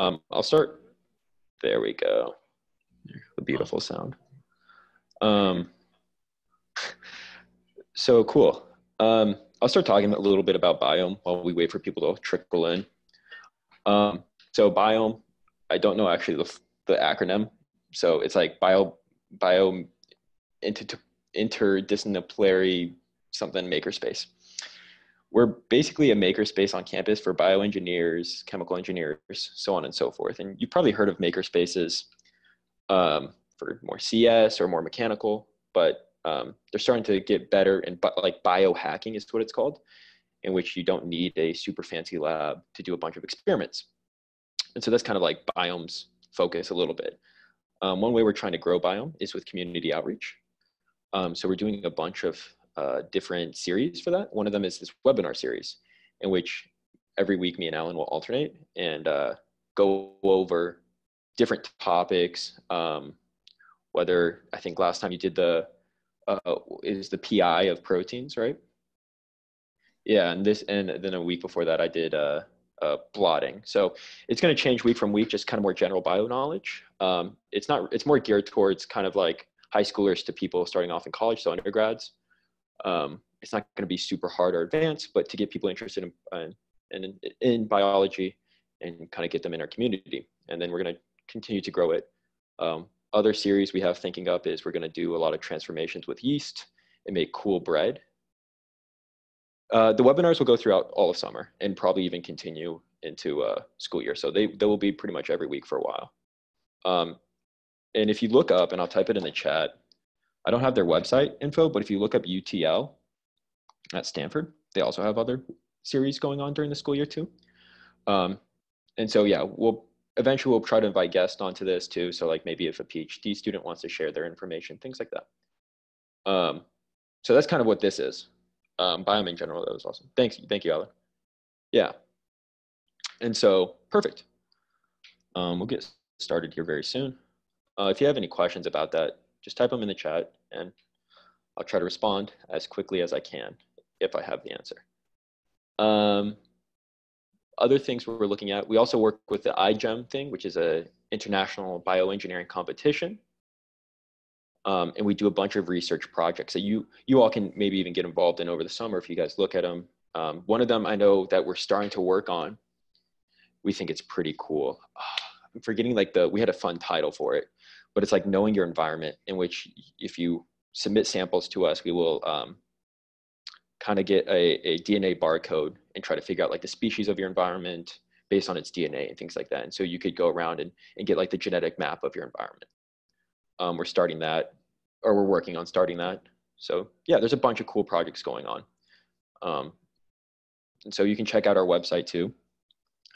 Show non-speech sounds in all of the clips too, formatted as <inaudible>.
Um, I'll start. There we go. The beautiful sound. Um, <laughs> so cool. Um, I'll start talking a little bit about biome while we wait for people to trickle in. Um, so biome, I don't know actually the, the acronym. So it's like bio, bio inter, interdisciplinary something makerspace. We're basically a makerspace on campus for bioengineers, chemical engineers, so on and so forth. And you've probably heard of makerspaces um, for more CS or more mechanical, but um, they're starting to get better and like biohacking is what it's called, in which you don't need a super fancy lab to do a bunch of experiments. And so that's kind of like biomes focus a little bit. Um, one way we're trying to grow biome is with community outreach. Um, so we're doing a bunch of uh, different series for that. One of them is this webinar series in which every week me and Alan will alternate and uh, go over different topics. Um, whether I think last time you did the uh, is the PI of proteins, right? Yeah, and this and then a week before that I did uh, uh, blotting. So it's going to change week from week, just kind of more general bio knowledge. Um, it's not it's more geared towards kind of like high schoolers to people starting off in college, so undergrads. Um, it's not going to be super hard or advanced, but to get people interested in, in, in, biology and kind of get them in our community. And then we're going to continue to grow it. Um, other series we have thinking up is we're going to do a lot of transformations with yeast and make cool bread. Uh, the webinars will go throughout all of summer and probably even continue into uh, school year. So they, they will be pretty much every week for a while. Um, and if you look up, and I'll type it in the chat, I don't have their website info, but if you look up UTL at Stanford, they also have other series going on during the school year too. Um, and so, yeah, we'll eventually we'll try to invite guests onto this too. So like maybe if a PhD student wants to share their information, things like that. Um, so that's kind of what this is. Um, biome in general, that was awesome. Thanks, thank you, Alan. Yeah. And so perfect. Um, we'll get started here very soon. Uh, if you have any questions about that, just type them in the chat and I'll try to respond as quickly as I can if I have the answer. Um, other things we're looking at, we also work with the iGEM thing, which is a international bioengineering competition. Um, and we do a bunch of research projects that you, you all can maybe even get involved in over the summer if you guys look at them. Um, one of them I know that we're starting to work on. We think it's pretty cool. I'm forgetting like the, we had a fun title for it but it's like knowing your environment in which if you submit samples to us, we will um, kind of get a, a DNA barcode and try to figure out like the species of your environment based on its DNA and things like that. And so you could go around and, and get like the genetic map of your environment. Um, we're starting that, or we're working on starting that. So yeah, there's a bunch of cool projects going on. Um, and so you can check out our website too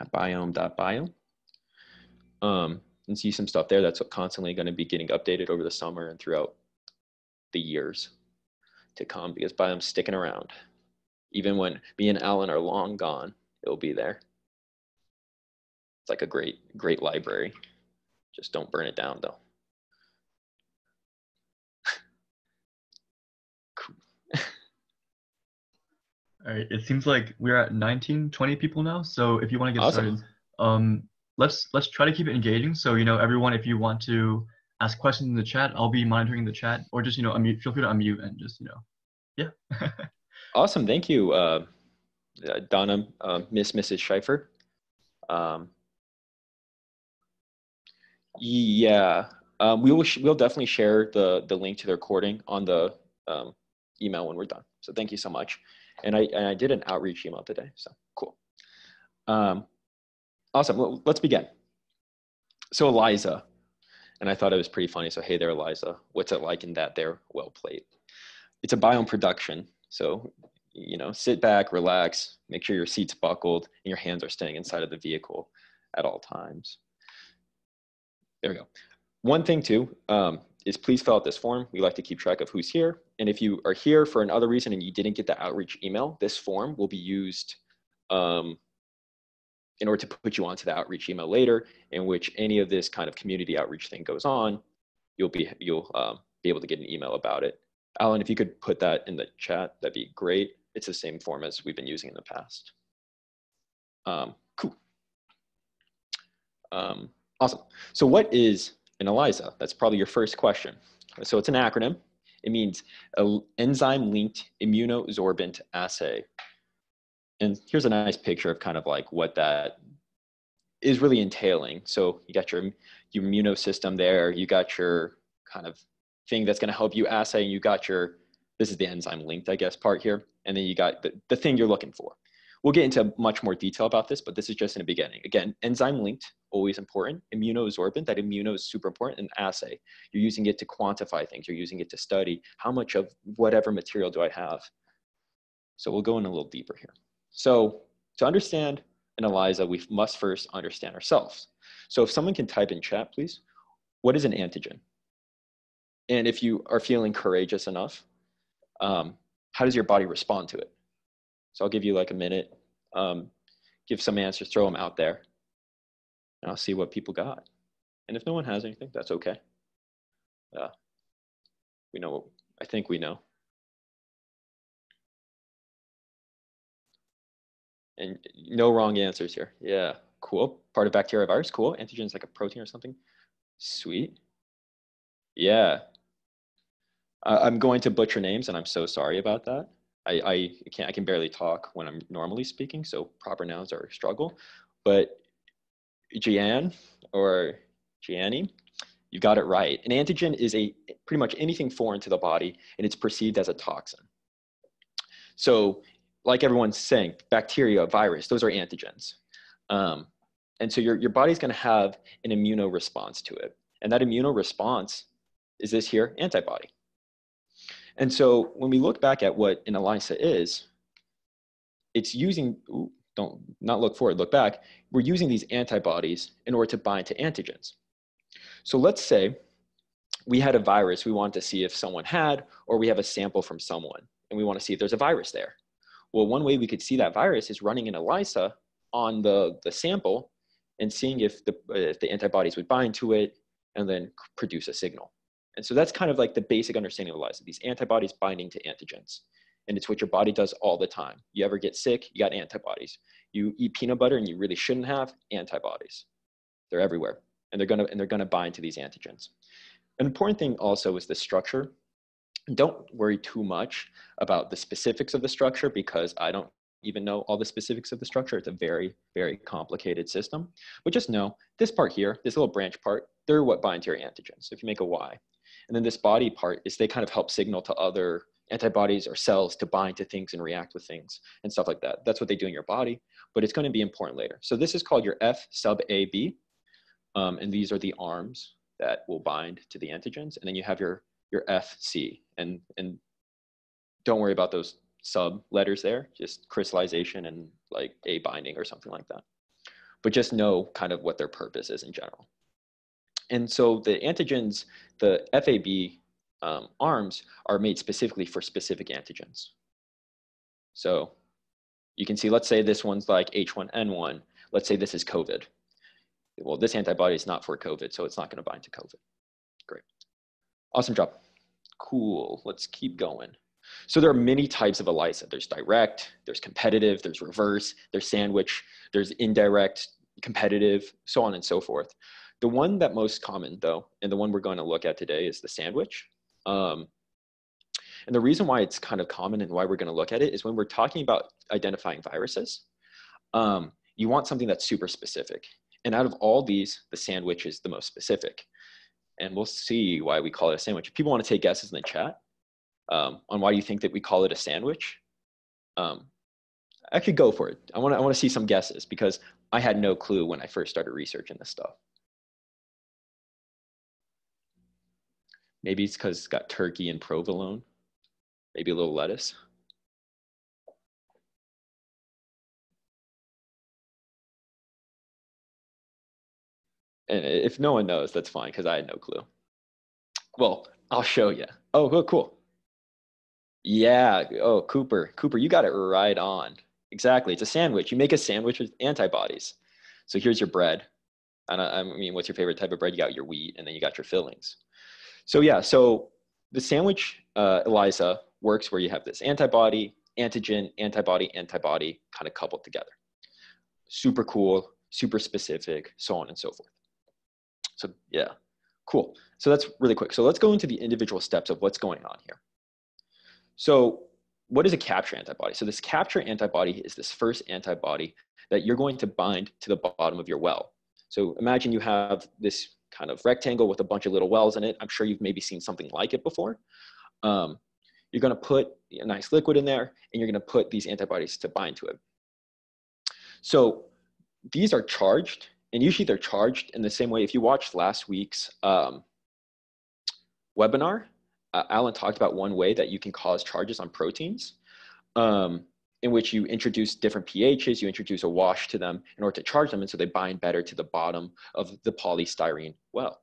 at biome.bio. Um, and see some stuff there that's constantly going to be getting updated over the summer and throughout the years to come because biome's sticking around. Even when me and Alan are long gone, it'll be there. It's like a great, great library. Just don't burn it down though. cool. <laughs> All right, it seems like we're at 19, 20 people now. So if you want to get awesome. started, um, let's let's try to keep it engaging. So you know, everyone, if you want to ask questions in the chat, I'll be monitoring the chat, or just you know, unmute. Feel free to unmute and just you know, yeah. <laughs> awesome, thank you, uh, uh Donna, uh, Miss Mrs. Schleifer. Um, yeah, um, we will we'll definitely share the the link to the recording on the um, email when we're done. So thank you so much. And I and I did an outreach email today, so cool. Um, Awesome. Well, let's begin. So ELISA, and I thought it was pretty funny. So hey there, Eliza. What's it like in that there? Well played. It's a biome production. So you know, sit back, relax, make sure your seat's buckled and your hands are staying inside of the vehicle at all times. There we go. One thing too um, is please fill out this form. We like to keep track of who's here. And if you are here for another reason and you didn't get the outreach email, this form will be used um, in order to put you onto the outreach email later, in which any of this kind of community outreach thing goes on, you'll be you'll um, be able to get an email about it. Alan, if you could put that in the chat, that'd be great. It's the same form as we've been using in the past. Um, cool. Um, awesome. So what is an ELISA? That's probably your first question. So it's an acronym. It means enzyme-linked immunosorbent assay. And here's a nice picture of kind of like what that is really entailing. So you got your, your immunosystem there, you got your kind of thing that's going to help you assay, and you got your, this is the enzyme linked, I guess, part here. And then you got the, the thing you're looking for. We'll get into much more detail about this, but this is just in the beginning. Again, enzyme linked, always important. Immunosorbent, that immuno is super important. And assay, you're using it to quantify things. You're using it to study how much of whatever material do I have. So we'll go in a little deeper here. So to understand an ELISA, we must first understand ourselves. So if someone can type in chat, please, what is an antigen? And if you are feeling courageous enough, um, how does your body respond to it? So I'll give you like a minute, um, give some answers, throw them out there, and I'll see what people got. And if no one has anything, that's okay. Uh, we know, I think we know. And no wrong answers here. Yeah, cool. Part of bacteria virus, cool. Antigen is like a protein or something. Sweet. Yeah. I'm going to butcher names and I'm so sorry about that. I, I can't I can barely talk when I'm normally speaking, so proper nouns are a struggle. But Gian or Gianni, you got it right. An antigen is a pretty much anything foreign to the body, and it's perceived as a toxin. So, like everyone's saying, bacteria, virus, those are antigens. Um, and so your, your body's going to have an immuno response to it. And that immuno response is this here antibody. And so when we look back at what an ELISA is, it's using, ooh, don't not look forward, look back, we're using these antibodies in order to bind to antigens. So let's say we had a virus we want to see if someone had, or we have a sample from someone and we want to see if there's a virus there. Well, one way we could see that virus is running an ELISA on the, the sample and seeing if the, if the antibodies would bind to it and then produce a signal. And so that's kind of like the basic understanding of ELISA, these antibodies binding to antigens. And it's what your body does all the time. You ever get sick, you got antibodies. You eat peanut butter and you really shouldn't have antibodies. They're everywhere. And they're gonna and they're gonna bind to these antigens. An important thing also is the structure. Don't worry too much about the specifics of the structure because I don't even know all the specifics of the structure. It's a very, very complicated system. But just know this part here, this little branch part, they're what bind to your antigens. So if you make a Y, and then this body part is they kind of help signal to other antibodies or cells to bind to things and react with things and stuff like that. That's what they do in your body, but it's going to be important later. So this is called your F sub AB, um, and these are the arms that will bind to the antigens. And then you have your your FC, and and don't worry about those sub letters there, just crystallization and like A binding or something like that. But just know kind of what their purpose is in general. And so the antigens, the FAB um, arms are made specifically for specific antigens. So you can see, let's say this one's like H1N1. Let's say this is COVID. Well, this antibody is not for COVID, so it's not going to bind to COVID. Great. Awesome job. Cool. Let's keep going. So there are many types of ELISA. There's direct, there's competitive, there's reverse, there's sandwich, there's indirect, competitive, so on and so forth. The one that most common though, and the one we're going to look at today is the sandwich. Um, and the reason why it's kind of common and why we're going to look at it is when we're talking about identifying viruses, um, you want something that's super specific. And out of all these, the sandwich is the most specific. And we'll see why we call it a sandwich. If people want to take guesses in the chat um, on why you think that we call it a sandwich, um, could go for it. I want to I want to see some guesses because I had no clue when I first started researching this stuff. Maybe it's because it's got turkey and provolone. Maybe a little lettuce. And if no one knows, that's fine because I had no clue. Well, I'll show you. Oh, cool, cool. Yeah. Oh, Cooper. Cooper, you got it right on. Exactly. It's a sandwich. You make a sandwich with antibodies. So here's your bread. And I, I mean, what's your favorite type of bread? You got your wheat, and then you got your fillings. So yeah, so the sandwich uh, works where you have this antibody, antigen, antibody, antibody kind of coupled together. Super cool. super specific, so on and so forth. So yeah, cool. So that's really quick. So let's go into the individual steps of what's going on here. So what is a capture antibody? So this capture antibody is this first antibody that you're going to bind to the bottom of your well. So imagine you have this kind of rectangle with a bunch of little wells in it. I'm sure you've maybe seen something like it before. Um, you're going to put a nice liquid in there and you're going to put these antibodies to bind to it. So these are charged and usually they're charged in the same way. If you watched last week's um, webinar, uh, Alan talked about one way that you can cause charges on proteins. Um, in which you introduce different pHs, you introduce a wash to them in order to charge them, and so they bind better to the bottom of the polystyrene well.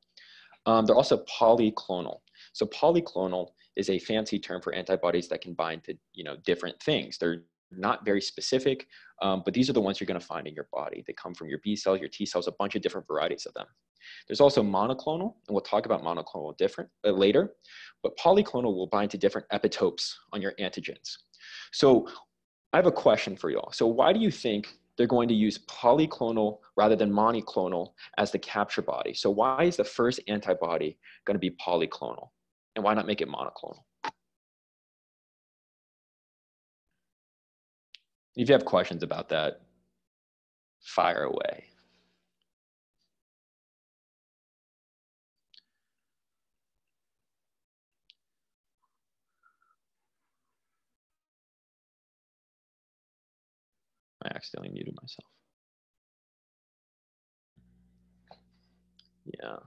Um, they're also polyclonal. So polyclonal is a fancy term for antibodies that can bind to you know different things. They're not very specific, um, but these are the ones you're going to find in your body. They come from your B cells, your T cells, a bunch of different varieties of them. There's also monoclonal, and we'll talk about monoclonal different uh, later, but polyclonal will bind to different epitopes on your antigens. So I have a question for y'all. So why do you think they're going to use polyclonal rather than monoclonal as the capture body? So why is the first antibody going to be polyclonal? And why not make it monoclonal? If you have questions about that, fire away. I accidentally muted myself. Yeah.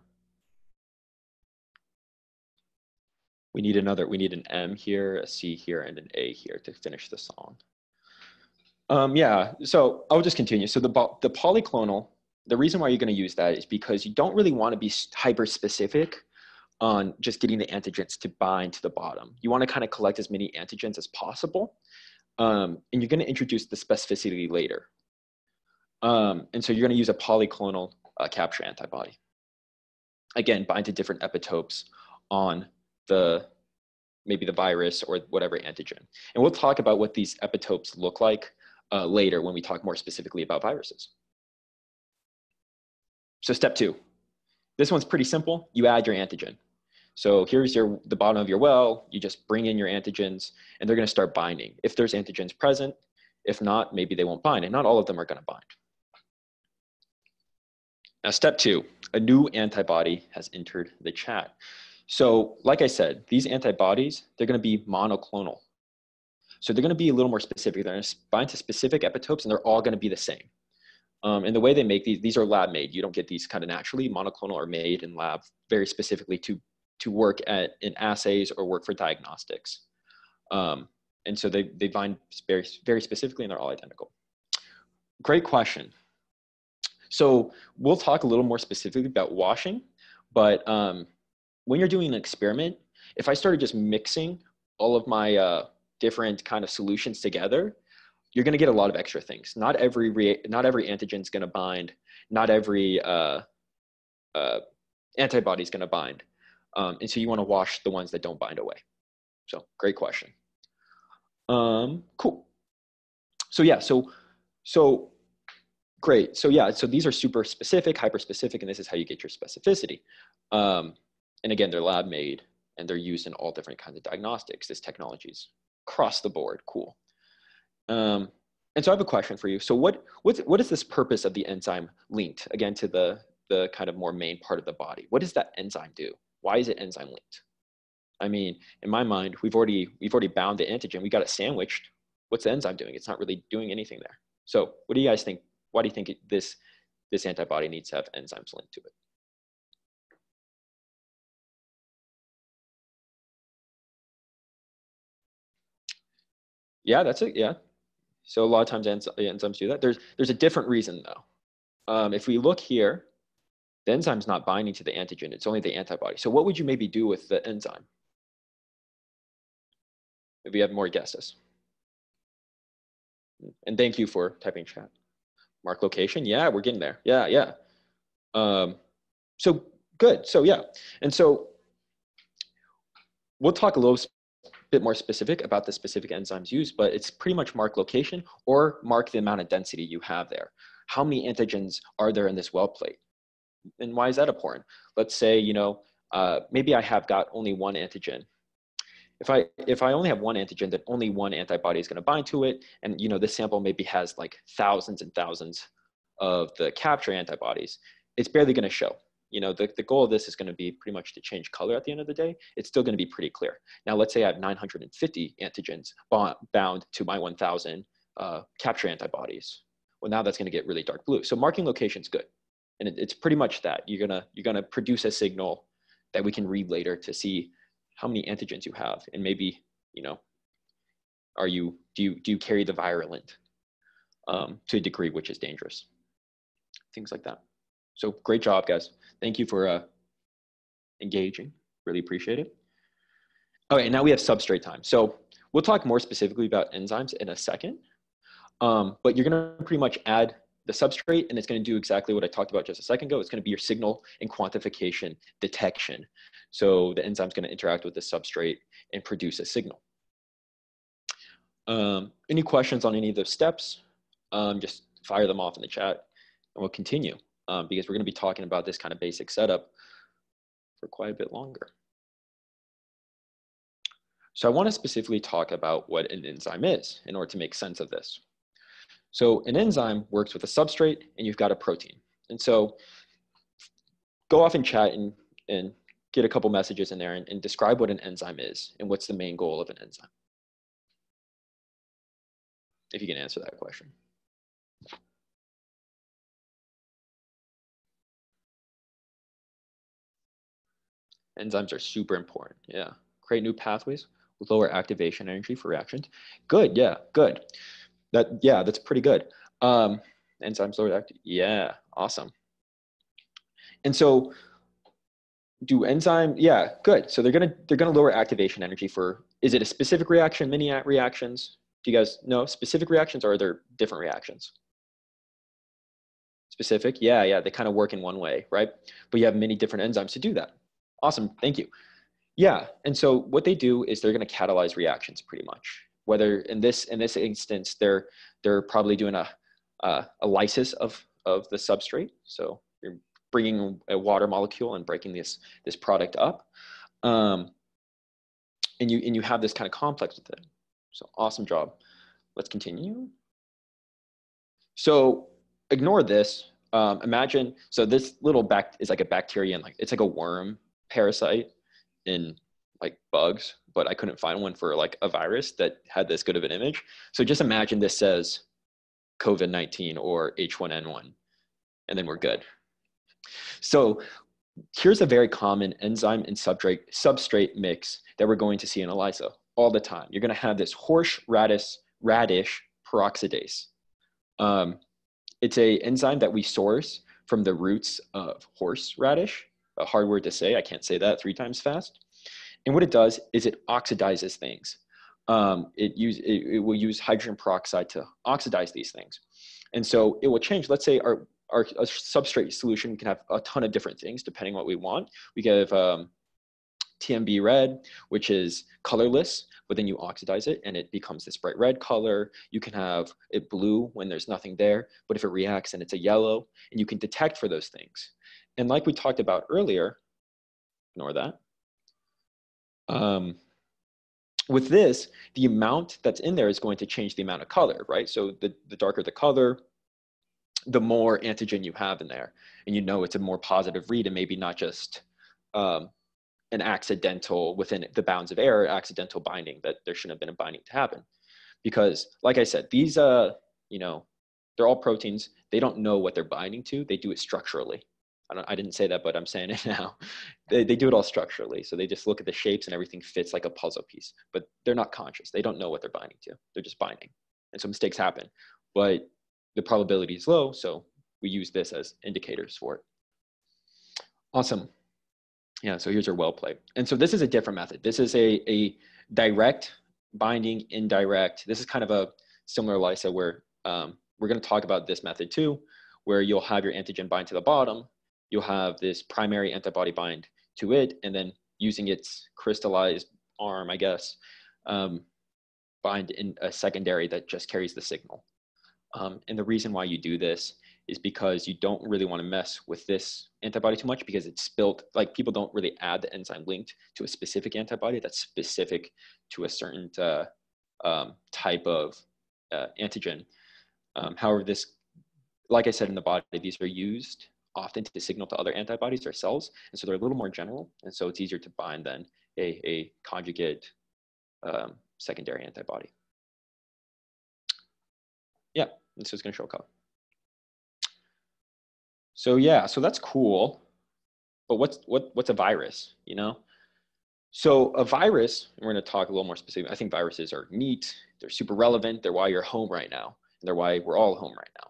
We need another, we need an M here, a C here, and an A here to finish the song. Um, yeah, so I'll just continue. So the, the polyclonal, the reason why you're gonna use that is because you don't really wanna be hyper specific on just getting the antigens to bind to the bottom. You wanna kind of collect as many antigens as possible um, and you're going to introduce the specificity later. Um, and so you're going to use a polyclonal uh, capture antibody. Again, bind to different epitopes on the maybe the virus or whatever antigen. And we'll talk about what these epitopes look like uh, later when we talk more specifically about viruses. So step two, this one's pretty simple. You add your antigen. So here's your the bottom of your well. You just bring in your antigens, and they're going to start binding. If there's antigens present, if not, maybe they won't bind, and not all of them are going to bind. Now, step two, a new antibody has entered the chat. So, like I said, these antibodies, they're going to be monoclonal. So they're going to be a little more specific. They're going to bind to specific epitopes, and they're all going to be the same. Um, and the way they make these, these are lab made. You don't get these kind of naturally. Monoclonal are made in lab very specifically to to work at in assays or work for diagnostics. Um, and so they, they bind very, very specifically and they're all identical. Great question. So we'll talk a little more specifically about washing, but um, when you're doing an experiment, if I started just mixing all of my uh, different kind of solutions together, you're going to get a lot of extra things. Not every not every antigen is going to bind. Not every uh, uh, antibody is going to bind. Um, and so you want to wash the ones that don't bind away. So great question. Um, cool. So yeah, so, so great. So yeah, so these are super specific, hyper specific, and this is how you get your specificity. Um, and again, they're lab made and they're used in all different kinds of diagnostics. This technologies across the board, cool. Um, and so I have a question for you. So what, what's, what is this purpose of the enzyme linked again to the, the kind of more main part of the body? What does that enzyme do? Why is it enzyme linked? I mean, in my mind, we've already we've already bound the antigen. We got it sandwiched. What's the enzyme doing? It's not really doing anything there. So, what do you guys think? Why do you think this this antibody needs to have enzymes linked to it? Yeah, that's it. Yeah. So a lot of times enzymes do that. There's there's a different reason though. Um, if we look here, the enzyme's not binding to the antigen, it's only the antibody. So what would you maybe do with the enzyme? If you have more guesses. And thank you for typing chat. Mark location, yeah, we're getting there. Yeah, yeah. Um, so good, so yeah. And so we'll talk a little bit more specific about the specific enzymes used, but it's pretty much mark location or mark the amount of density you have there. how many antigens are there in this well plate? And why is that important? Let's say, you know, uh, maybe I have got only one antigen. If I, if I only have one antigen, then only one antibody is going to bind to it. And, you know, this sample maybe has like thousands and thousands of the capture antibodies. It's barely going to show you know, the, the goal of this is going to be pretty much to change color at the end of the day. It's still going to be pretty clear. Now, let's say I have 950 antigens bound to my 1000 uh, capture antibodies. Well, now that's going to get really dark blue. So marking location is good. And it, it's pretty much that. You're going to you're gonna produce a signal that we can read later to see how many antigens you have. And maybe, you know, are you, do you, do you carry the virulent um, to a degree which is dangerous? Things like that. So great job, guys. Thank you for uh, engaging. Really appreciate it. Okay, now we have substrate time. So we'll talk more specifically about enzymes in a second. Um, but you're gonna pretty much add the substrate and it's gonna do exactly what I talked about just a second ago. It's gonna be your signal and quantification detection. So the enzyme's gonna interact with the substrate and produce a signal. Um, any questions on any of those steps? Um, just fire them off in the chat and we'll continue um, because we're going to be talking about this kind of basic setup for quite a bit longer. So I want to specifically talk about what an enzyme is in order to make sense of this. So an enzyme works with a substrate and you've got a protein. And so go off and chat and, and get a couple messages in there and, and describe what an enzyme is and what's the main goal of an enzyme. If you can answer that question. Enzymes are super important. Yeah. Create new pathways with lower activation energy for reactions. Good. Yeah. Good. That, yeah, that's pretty good. Um, enzymes lower active. Yeah. Awesome. And so do enzyme, yeah, good. So they're gonna they're gonna lower activation energy for is it a specific reaction, many reactions? Do you guys know specific reactions or are there different reactions? Specific, yeah, yeah, they kind of work in one way, right? But you have many different enzymes to do that. Awesome, thank you. Yeah, and so what they do is they're going to catalyze reactions pretty much. Whether in this in this instance they're they're probably doing a uh, a lysis of of the substrate. So you're bringing a water molecule and breaking this this product up, um, and you and you have this kind of complex with it. So awesome job. Let's continue. So ignore this. Um, imagine so this little back is like a bacteria and like it's like a worm parasite in like bugs, but I couldn't find one for like a virus that had this good of an image. So just imagine this says COVID 19 or H1N1, and then we're good. So here's a very common enzyme and substrate, substrate mix that we're going to see in ELISA all the time. You're going to have this horseradish radish peroxidase. Um, it's a enzyme that we source from the roots of horseradish a hard word to say. I can't say that three times fast. And what it does is it oxidizes things. Um, it, use, it, it, will use hydrogen peroxide to oxidize these things. And so it will change. Let's say our, our substrate solution can have a ton of different things depending what we want. We have um, TMB red, which is colorless, but then you oxidize it and it becomes this bright red color. You can have it blue when there's nothing there, but if it reacts and it's a yellow, and you can detect for those things. And like we talked about earlier, ignore that. Um, with this, the amount that's in there is going to change the amount of color, right? So the, the darker the color, the more antigen you have in there. And you know it's a more positive read and maybe not just um, an accidental, within the bounds of error, accidental binding that there shouldn't have been a binding to happen. Because like I said, these, uh, you know, they're all proteins. They don't know what they're binding to. They do it structurally. I, I didn't say that, but I'm saying it <laughs> now. They, they do it all structurally. So they just look at the shapes and everything fits like a puzzle piece, but they're not conscious. They don't know what they're binding to. They're just binding. And so mistakes happen, but the probability is low. So we use this as indicators for it. Awesome. Yeah, so here's our well plate. And so this is a different method. This is a, a direct binding, indirect. This is kind of a similar LISA where um, we're going to talk about this method too, where you'll have your antigen bind to the bottom you'll have this primary antibody bind to it, and then using its crystallized arm, I guess, um, bind in a secondary that just carries the signal. Um, and the reason why you do this is because you don't really want to mess with this antibody too much because it's built like people don't really add the enzyme linked to a specific antibody that's specific to a certain uh, um, type of uh, antigen. Um, however, this, like I said in the body, these are used often to signal to other antibodies or cells, and so they're a little more general, and so it's easier to bind than a, a conjugate um, secondary antibody. Yeah, this is going to show color. So yeah, so that's cool. But what's what what's a virus? You know, so a virus, and we're going to talk a little more specific. I think viruses are neat. They're super relevant. They're why you're home right now. And they're why we're all home right now.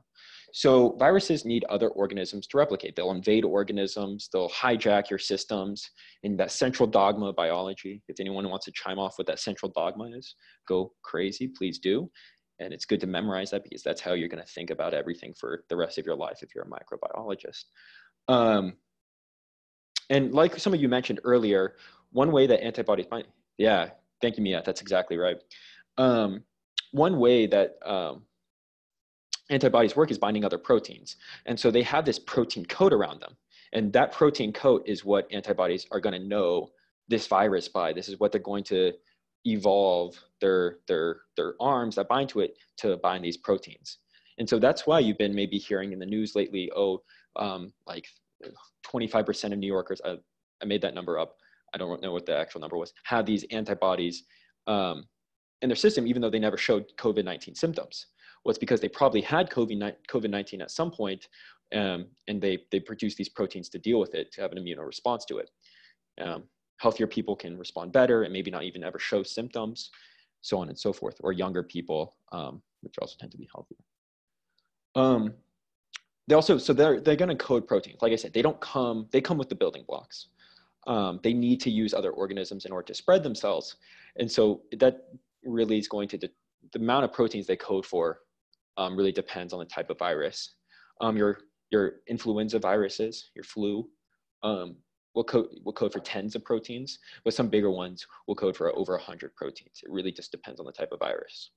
So viruses need other organisms to replicate. They'll invade organisms. They'll hijack your systems. And that central dogma of biology, if anyone wants to chime off what that central dogma is, go crazy, please do. And it's good to memorize that because that's how you're going to think about everything for the rest of your life if you're a microbiologist. Um, and like some of you mentioned earlier, one way that antibodies might, yeah, thank you, Mia. That's exactly right. Um, one way that um, antibodies work is binding other proteins. And so they have this protein coat around them. And that protein coat is what antibodies are going to know this virus by. This is what they're going to evolve their their their arms that bind to it to bind these proteins and so that's why you've been maybe hearing in the news lately oh um, like 25% of new yorkers I, I made that number up i don't know what the actual number was have these antibodies um, in their system even though they never showed covid-19 symptoms well it's because they probably had covid-19 at some point um, and they they produce these proteins to deal with it to have an immune response to it um, healthier people can respond better and maybe not even ever show symptoms, so on and so forth, or younger people, um, which also tend to be healthier. Um, they also, so they're, they're gonna code proteins. Like I said, they don't come, they come with the building blocks. Um, they need to use other organisms in order to spread themselves. And so that really is going to, the amount of proteins they code for um, really depends on the type of virus. Um, your, your influenza viruses, your flu, um, will code will code for tens of proteins, but some bigger ones will code for over 100 proteins. It really just depends on the type of virus.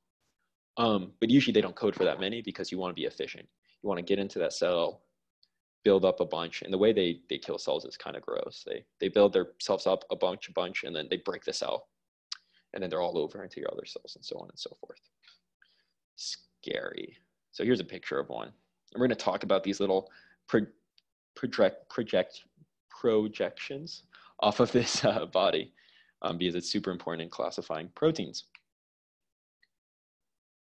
Um, but usually they don't code for that many because you want to be efficient. You want to get into that cell, build up a bunch, and the way they they kill cells is kind of gross. They they build themselves up a bunch, a bunch, and then they break the cell, and then they're all over into your other cells, and so on and so forth. Scary. So here's a picture of one. And we're going to talk about these little pro project project projections off of this <laughs> uh, body um, because it's super important in classifying proteins.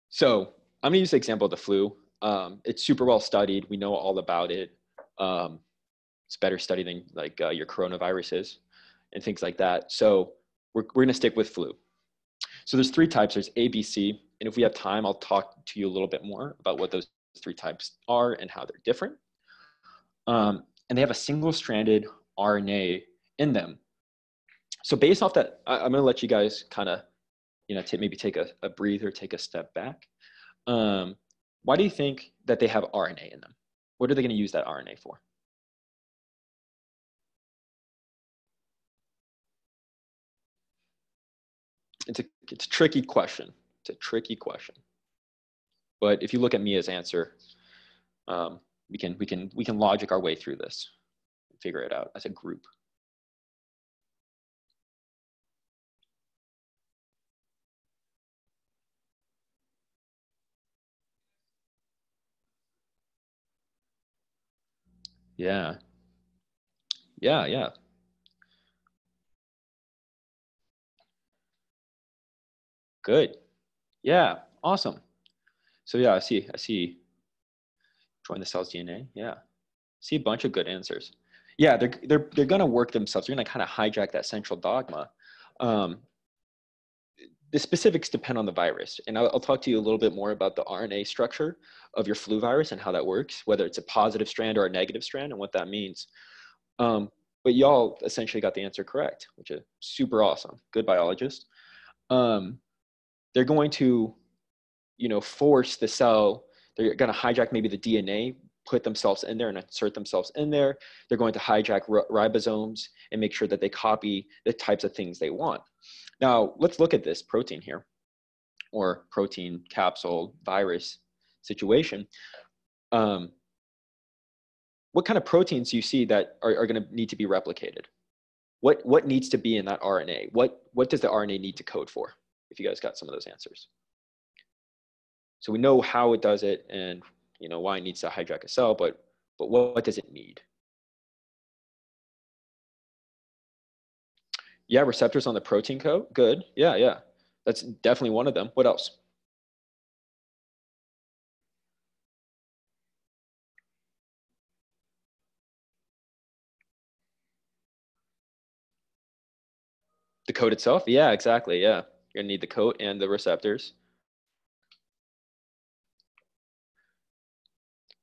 So I'm gonna use the example of the flu. Um, it's super well studied. We know all about it. Um, it's better studied than like uh, your coronaviruses and things like that. So we're, we're gonna stick with flu. So there's three types, there's A, B, C. And if we have time, I'll talk to you a little bit more about what those three types are and how they're different. Um, and they have a single stranded RNA in them. So based off that, I, am going to let you guys kind of, you know, t- maybe take a, a breather, take a step back. Um, why do you think that they have RNA in them? What are they going to use that RNA for? It's a, it's a tricky question. It's a tricky question. But if you look at Mia's answer, um, we can we can we can logic our way through this and figure it out as a group. Yeah. Yeah, yeah. Good. Yeah, awesome. So yeah, I see, I see. Join the cell's DNA. Yeah. See a bunch of good answers yeah, they're they're they're gonna work themselves. They're gonna kind of hijack that central dogma. Um, the specifics depend on the virus, and I'll, I'll, talk to you a little bit more about the RNA structure of your flu virus and how that works, whether it's a positive strand or a negative strand, and what that means. Um, but y'all essentially got the answer correct, which is super awesome. Good biologist. Um, they're going to, you know, force the cell. They're going to hijack maybe the DNA put themselves in there and insert themselves in there. They're going to hijack ribosomes and make sure that they copy the types of things they want. Now, let's look at this protein here, or protein capsule virus situation. Um, what kind of proteins do you see that are, are going to need to be replicated? What, what needs to be in that RNA? What, what does the RNA need to code for? If you guys got some of those answers. So we know how it does it and you know why it needs to hijack a cell, but, but what, what does it need? Yeah, receptors on the protein code. Good. Yeah, yeah. That's definitely one of them. What else? The code itself? Yeah, exactly. Yeah. You're gonna need the coat and the receptors.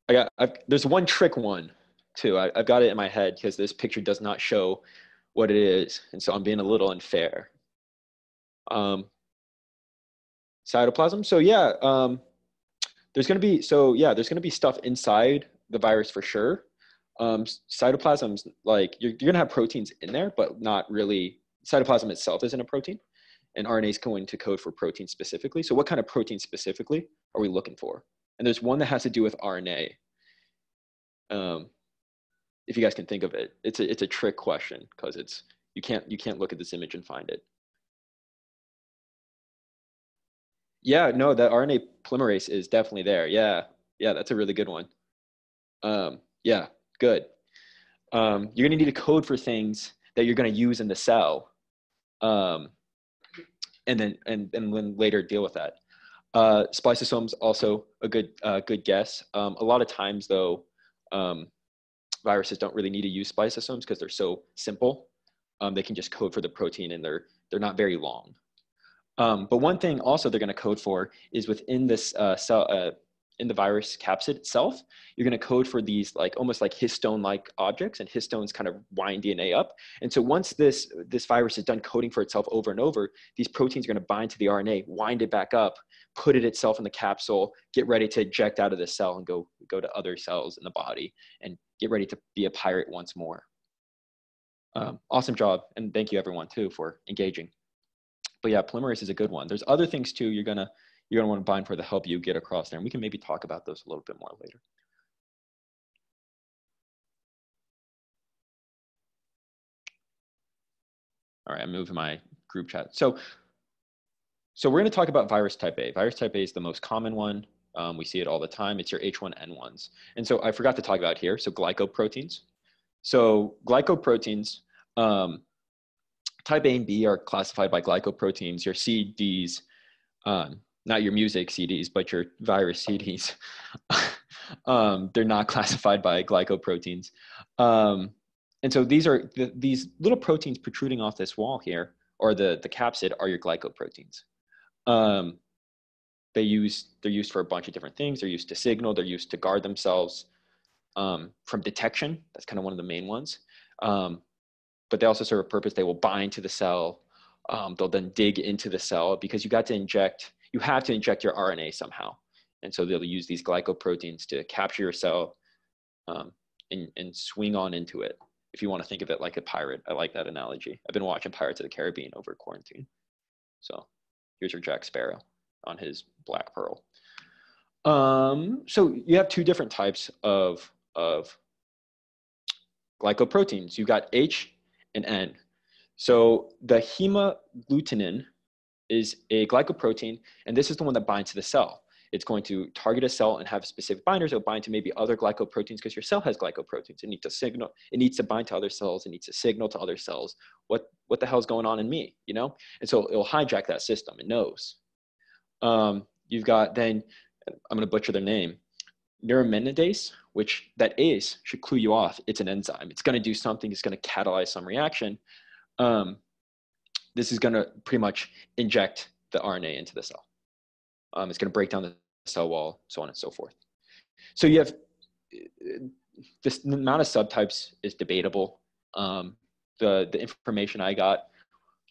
I got, I've, there's one trick one too. I, have got it in my head because this picture does not show what it is. And so I'm being a little unfair. Um, cytoplasm. So yeah, um, there's going to be, so yeah, there's going to be stuff inside the virus for sure. Um, cytoplasm's like, you're, you're going to have proteins in there, but not really, cytoplasm itself isn't a protein. And RNA is going to code for protein specifically. So what kind of protein specifically are we looking for? And there's one that has to do with RNA. Um, if you guys can think of it, it's a, it's a trick question because it's, you can't, you can't look at this image and find it. Yeah, no, that RNA polymerase is definitely there. Yeah, yeah, that's a really good one. Um, yeah, good. Um, you're gonna need a code for things that you're gonna use in the cell, um, and then and and then later deal with that. Uh, spliceosomes also a good uh, good guess. Um, a lot of times though, um, viruses don't really need to use spliceosomes because they're so simple. Um, they can just code for the protein and they're, they're not very long. Um, but one thing also they're going to code for is within this uh, cell, uh, in the virus capsid itself, you're going to code for these like almost like histone-like objects, and histones kind of wind DNA up. And so once this this virus is done coding for itself over and over, these proteins are going to bind to the RNA, wind it back up, put it itself in the capsule, get ready to eject out of the cell and go go to other cells in the body, and get ready to be a pirate once more. Um, awesome job, and thank you everyone too for engaging. But yeah, polymerase is a good one. There's other things too you're gonna you're gonna want to bind for to help you get across there, and we can maybe talk about those a little bit more later. All right, I'm moving my group chat. So, so we're going to talk about virus type A. Virus type A is the most common one. Um, we see it all the time. It's your H1N1s. And so I forgot to talk about here. So glycoproteins. So glycoproteins, um, type A and B are classified by glycoproteins. Your CDs, um, not your music CDs, but your virus CDs, <laughs> um, they're not <laughs> classified by glycoproteins. Um, and so these are the, these little proteins protruding off this wall here, or the, the capsid, are your glycoproteins. Um, they use they're used for a bunch of different things. They're used to signal. They're used to guard themselves um, from detection. That's kind of one of the main ones. Um, but they also serve a purpose. They will bind to the cell. Um, they'll then dig into the cell because you got to inject. You have to inject your RNA somehow, and so they'll use these glycoproteins to capture your cell um, and, and swing on into it. If you want to think of it like a pirate, I like that analogy. I've been watching Pirates of the Caribbean over quarantine. So here's your Jack Sparrow on his black pearl. Um, so you have two different types of, of glycoproteins. You've got H and N. So the hemagglutinin is a glycoprotein, and this is the one that binds to the cell. It's going to target a cell and have specific binders. It'll bind to maybe other glycoproteins because your cell has glycoproteins. It needs to signal. It needs to bind to other cells. It needs to signal to other cells. What what the hell is going on in me? You know. And so it'll hijack that system. It knows. Um, you've got then, I'm going to butcher their name, neuraminidase, which that is should clue you off. It's an enzyme. It's going to do something. It's going to catalyze some reaction. Um, this is going to pretty much inject the RNA into the cell. Um, it's going to break down the cell wall, so on and so forth. So you have this amount of subtypes is debatable. Um, the the information I got,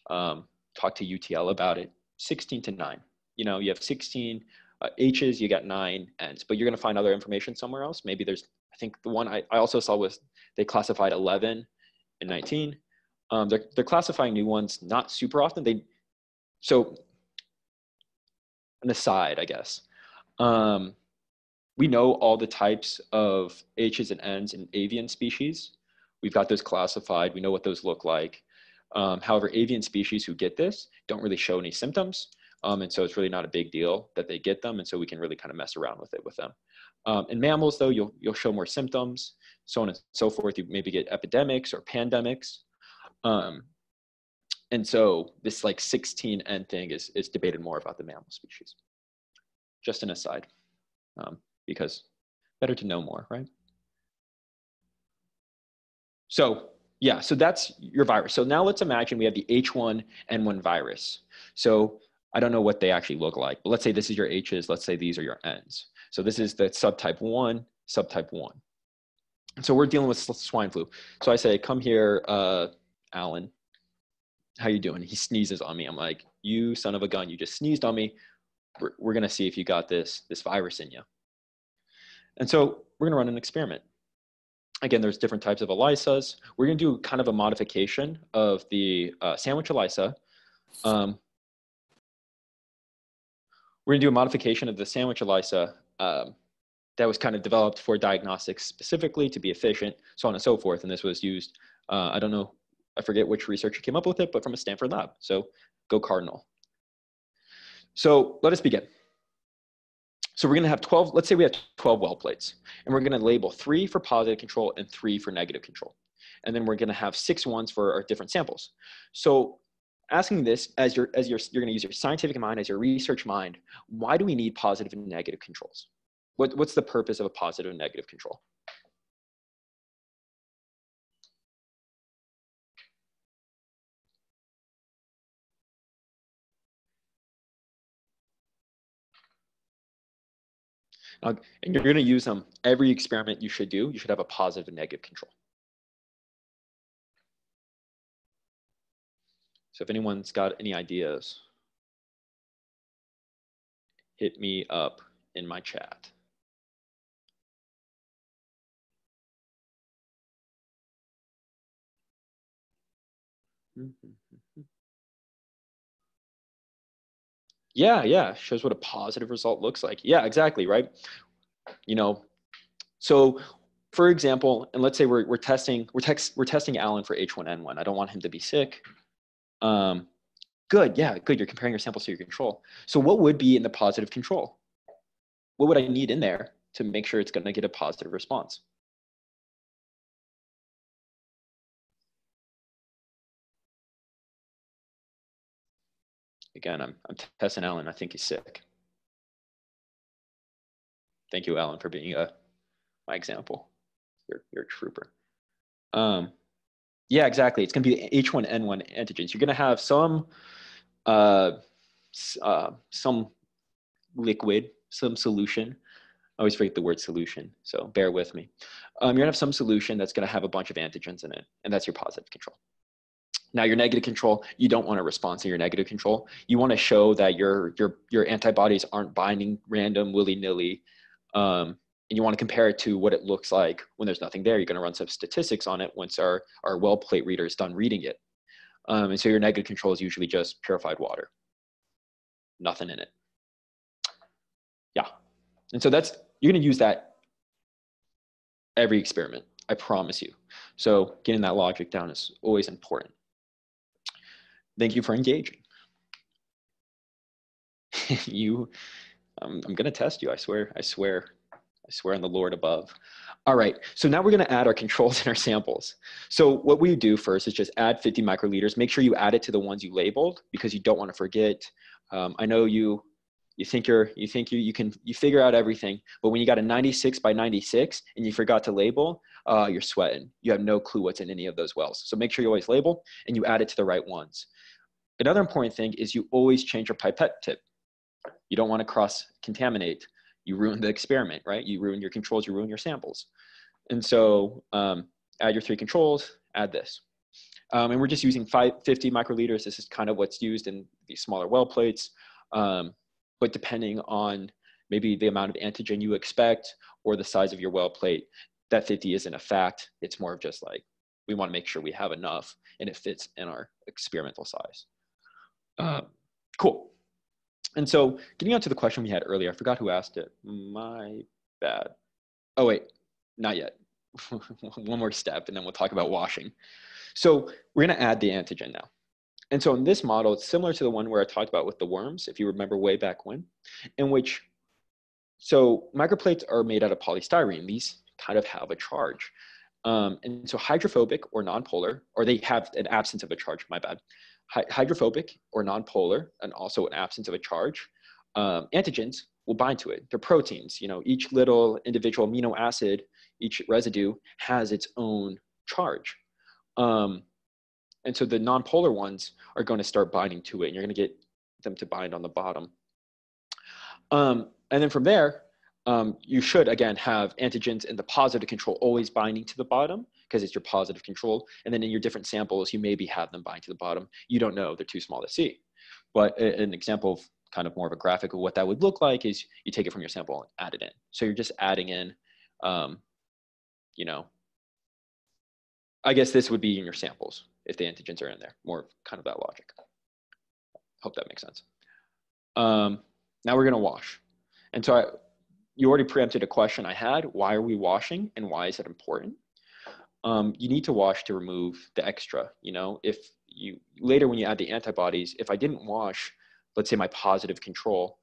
um, talked to UTL about it, 16 to 9 you know, you have 16 uh, H's, you got nine N's, but you're going to find other information somewhere else. Maybe there's, I think the one I, I also saw was they classified 11 and 19. Um, they're, they're classifying new ones not super often. They, so an aside, I guess. Um, we know all the types of H's and N's in avian species. We've got those classified. We know what those look like. Um, however, avian species who get this don't really show any symptoms. Um, and so it's really not a big deal that they get them. And so we can really kind of mess around with it with them. Um, in mammals, though, you'll, you'll show more symptoms, so on and so forth. You maybe get epidemics or pandemics. Um, and so this like 16N thing is, is debated more about the mammal species. Just an aside, um, because better to know more, right? So yeah, so that's your virus. So now let's imagine we have the H1N1 virus. So I don't know what they actually look like, but let's say this is your H's, let's say these are your N's. So this is the subtype one, subtype one. So we're dealing with swine flu. So I say, come here, uh, Alan, how you doing? He sneezes on me. I'm like, you son of a gun, you just sneezed on me. We're, we're gonna see if you got this, this virus in you. And so we're gonna run an experiment. Again, there's different types of ELISAs. We're gonna do kind of a modification of the uh, sandwich ELISA. Um, we're gonna do a modification of the sandwich ELISA um, that was kind of developed for diagnostics specifically to be efficient, so on and so forth. And this was used, uh, I don't know I forget which researcher came up with it, but from a Stanford lab. So go Cardinal. So let us begin. So we're going to have 12, let's say we have 12 well plates, and we're going to label three for positive control and three for negative control. And then we're going to have six ones for our different samples. So asking this as your as your you're going to use your scientific mind as your research mind, why do we need positive and negative controls? What, what's the purpose of a positive and negative control? And you're going to use them every experiment you should do. You should have a positive and negative control. So if anyone's got any ideas, hit me up in my chat. Mm Yeah, yeah, shows what a positive result looks like. Yeah, exactly, right? You know, so for example, and let's say we're, we're testing we're text we're testing Alan for H1N1. I don't want him to be sick. Um, good, yeah, good. You're comparing your samples to your control. So what would be in the positive control? What would I need in there to make sure it's going to get a positive response? Again, I'm, I'm testing Alan. I think he's sick. Thank you, Alan, for being a, uh, my example. You're, you're a trooper. Um, yeah, exactly. It's going to be H1N1 antigens. You're going to have some, uh, uh, some liquid, some solution. I always forget the word solution, so bear with me. Um, you're going to have some solution that's going to have a bunch of antigens in it, and that's your positive control. Now your negative control, you don't want a response in your negative control. You want to show that your your your antibodies aren't binding random willy nilly, um, and you want to compare it to what it looks like when there's nothing there. You're going to run some statistics on it once our our well plate reader is done reading it, um, and so your negative control is usually just purified water, nothing in it. Yeah, and so that's you're going to use that every experiment. I promise you. So getting that logic down is always important. Thank you for engaging. <laughs> you, um, I'm going to test you. I swear. I swear. I swear on the Lord above. All right, so now we're gonna add our <laughs> controls and our samples. So what we do first is just add 50 microliters. Make sure you add it to the ones you labeled because you don't wanna forget. Um, I know you, you think you're, you think you, you can, you figure out everything, but when you got a 96 by 96 and you forgot to label, uh, you're sweating. You have no clue what's in any of those wells. So make sure you always label and you add it to the right ones. Another important thing is you always change your pipette tip. You don't want to cross contaminate. You ruin the experiment, right? You ruin your controls, you ruin your samples. And so um, add your three controls, add this. Um, and we're just using five, 50 microliters. This is kind of what's used in these smaller well plates. Um, but depending on maybe the amount of antigen you expect or the size of your well plate, that 50 isn't a fact. It's more of just like, we want to make sure we have enough and it fits in our experimental size. Uh, cool. And so getting on to the question we had earlier, I forgot who asked it. My bad. Oh wait, not yet. <laughs> One more step, and then we'll talk about washing. So we're going to add the antigen now. And so in this model, it's similar to the one where I talked about with the worms, if you remember way back when, in which, so microplates are made out of polystyrene. These kind of have a charge. Um, and so hydrophobic or nonpolar, or they have an absence of a charge, my bad. Hy hydrophobic or nonpolar, and also an absence of a charge, um, antigens will bind to it. They're proteins. You know, each little individual amino acid, each residue has its own charge. Um, and so the nonpolar ones are going to start binding to it, and you're going to get them to bind on the bottom. Um, and then from there, um, you should again have antigens in the positive control always binding to the bottom because it's your positive control. And then in your different samples, you maybe have them bind to the bottom. You don't know; they're too small to see. But an example of kind of more of a graphic of what that would look like is you take it from your sample and add it in. So you're just adding in, um, you know, I guess this would be in your samples if the antigens are in there, more kind of that logic. Hope that makes sense. Um, now we're gonna wash. And so I, you already preempted a question I had, why are we washing and why is it important? Um, you need to wash to remove the extra, you know, if you, later when you add the antibodies, if I didn't wash, let's say my positive control,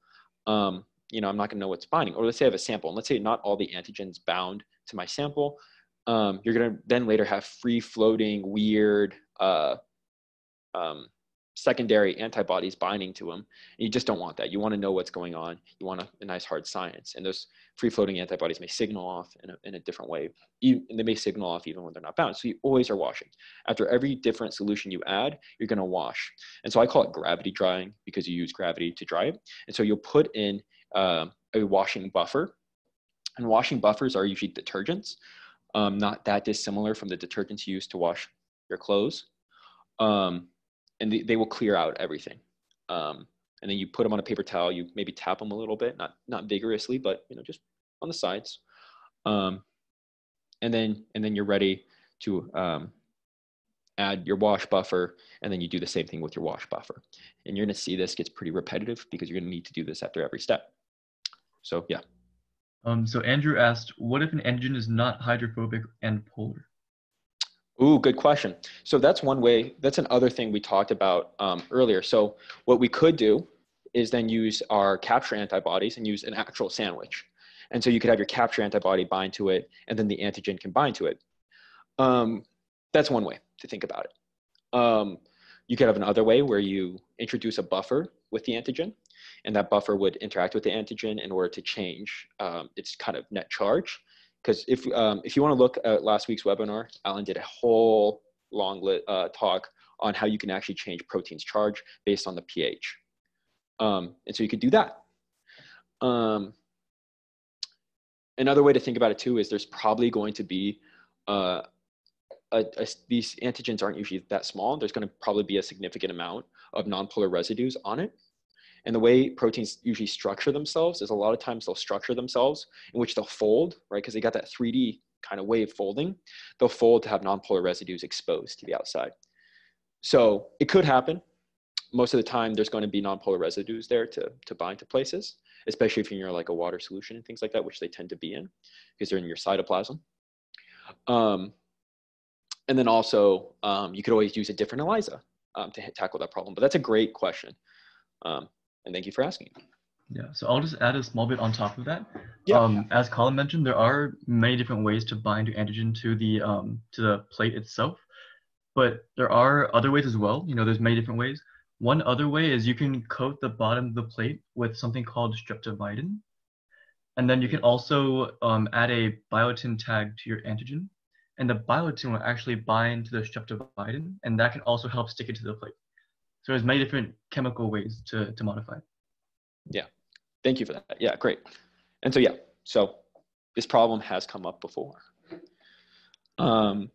um, you know, I'm not gonna know what's binding. Or let's say I have a sample, and let's say not all the antigens bound to my sample, um, you're going to then later have free floating, weird, uh, um, secondary antibodies binding to them. And you just don't want that. You want to know what's going on. You want a, a nice hard science. And those free floating antibodies may signal off in a, in a different way. You, and they may signal off even when they're not bound. So you always are washing. After every different solution you add, you're going to wash. And so I call it gravity drying because you use gravity to dry it. And so you'll put in uh, a washing buffer. And washing buffers are usually detergents um, not that dissimilar from the detergents used to wash your clothes. Um, and they, they will clear out everything. Um, and then you put them on a paper towel, you maybe tap them a little bit, not, not vigorously, but you know, just on the sides. Um, and then, and then you're ready to um, add your wash buffer, and then you do the same thing with your wash buffer. And you're gonna see this gets pretty repetitive because you're gonna need to do this after every step. So yeah. Um, so Andrew asked, what if an antigen is not hydrophobic and polar? Ooh, good question. So that's one way, that's another thing we talked about um, earlier. So what we could do is then use our capture antibodies and use an actual sandwich. And so you could have your capture antibody bind to it, and then the antigen can bind to it. Um, that's one way to think about it. Um, you could have another way where you introduce a buffer with the antigen and that buffer would interact with the antigen in order to change um, its kind of net charge. Because if, um, if you want to look at last week's webinar, Alan did a whole long uh, talk on how you can actually change protein's charge based on the pH. Um, and so you could do that. Um, another way to think about it too is there's probably going to be uh, a, a, these antigens aren't usually that small. There's going to probably be a significant amount of nonpolar residues on it. And the way proteins usually structure themselves is a lot of times they'll structure themselves in which they'll fold, right? Because they got that 3D kind of way of folding. They'll fold to have nonpolar residues exposed to the outside. So it could happen. Most of the time, there's going to be nonpolar residues there to, to bind to places, especially if you're in like a water solution and things like that, which they tend to be in because they're in your cytoplasm. Um, and then also, um, you could always use a different ELISA um, to tackle that problem. But that's a great question. Um, and thank you for asking. Yeah, so I'll just add a small bit on top of that. Yeah. Um, as Colin mentioned, there are many different ways to bind your antigen to the um, to the plate itself, but there are other ways as well. You know, there's many different ways. One other way is you can coat the bottom of the plate with something called streptavidin, and then you can also um, add a biotin tag to your antigen, and the biotin will actually bind to the streptavidin, and that can also help stick it to the plate. So there's many different chemical ways to, to modify. Yeah, thank you for that. Yeah, great. And so, yeah, so this problem has come up before. Um,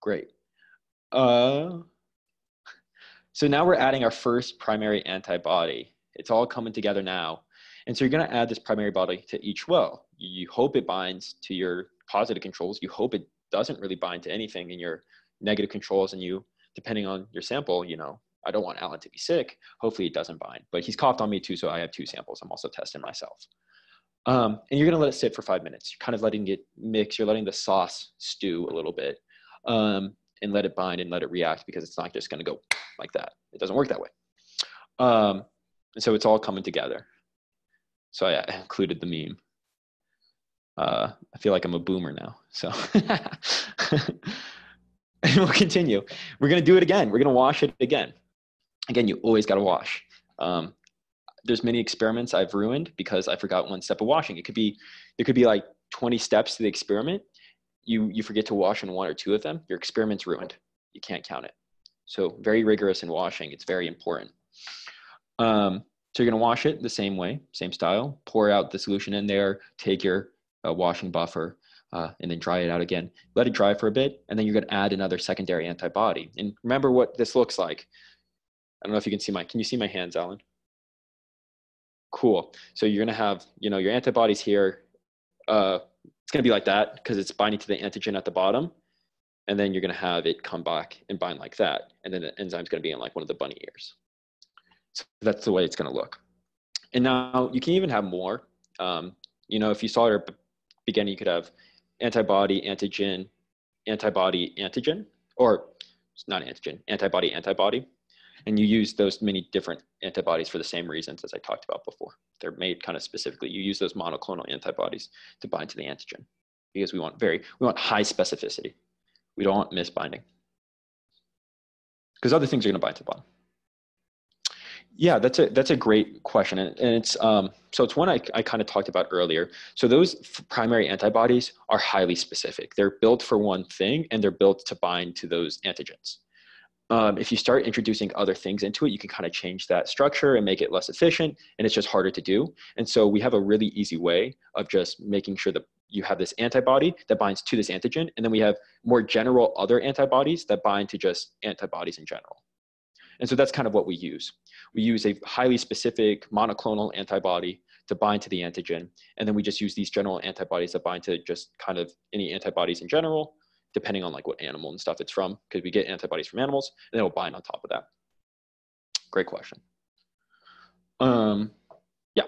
great. Uh, so now we're adding our first primary antibody. It's all coming together now. And so you're gonna add this primary body to each well. You hope it binds to your positive controls. You hope it doesn't really bind to anything in your negative controls and you, depending on your sample, you know, I don't want Alan to be sick. Hopefully it doesn't bind. But he's coughed on me too, so I have two samples. I'm also testing myself. Um, and you're going to let it sit for five minutes. You're kind of letting it mix. You're letting the sauce stew a little bit um, and let it bind and let it react because it's not just going to go like that. It doesn't work that way. Um, and so it's all coming together. So I included the meme. Uh, I feel like I'm a boomer now. So <laughs> and we'll continue. We're going to do it again. We're going to wash it again. Again, you always got to wash. Um, there's many experiments I've ruined because I forgot one step of washing. It could be, there could be like 20 steps to the experiment. You, you forget to wash in one or two of them. Your experiment's ruined. You can't count it. So very rigorous in washing. It's very important. Um, so you're going to wash it the same way, same style. Pour out the solution in there. Take your uh, washing buffer uh, and then dry it out again. Let it dry for a bit, and then you're going to add another secondary antibody. And remember what this looks like. I don't know if you can see my. Can you see my hands, Alan? Cool. So you're going to have, you know, your antibodies here. Uh, it's going to be like that because it's binding to the antigen at the bottom, and then you're going to have it come back and bind like that, and then the enzyme's going to be in like one of the bunny ears. So that's the way it's going to look. And now you can even have more. Um, you know, if you saw it at beginning, you could have antibody, antigen, antibody, antigen, or not antigen, antibody, antibody. And you use those many different antibodies for the same reasons as I talked about before. They're made kind of specifically. You use those monoclonal antibodies to bind to the antigen because we want very, we want high specificity. We don't want misbinding because other things are going to bind to the bottom. Yeah, that's a that's a great question, and, and it's um, so it's one I, I kind of talked about earlier. So those primary antibodies are highly specific. They're built for one thing, and they're built to bind to those antigens. Um, if you start introducing other things into it, you can kind of change that structure and make it less efficient, and it's just harder to do. And so we have a really easy way of just making sure that you have this antibody that binds to this antigen, and then we have more general other antibodies that bind to just antibodies in general. And so that's kind of what we use. We use a highly specific monoclonal antibody to bind to the antigen. And then we just use these general antibodies that bind to just kind of any antibodies in general, depending on like what animal and stuff it's from, because we get antibodies from animals and then it'll bind on top of that. Great question. Um, yeah.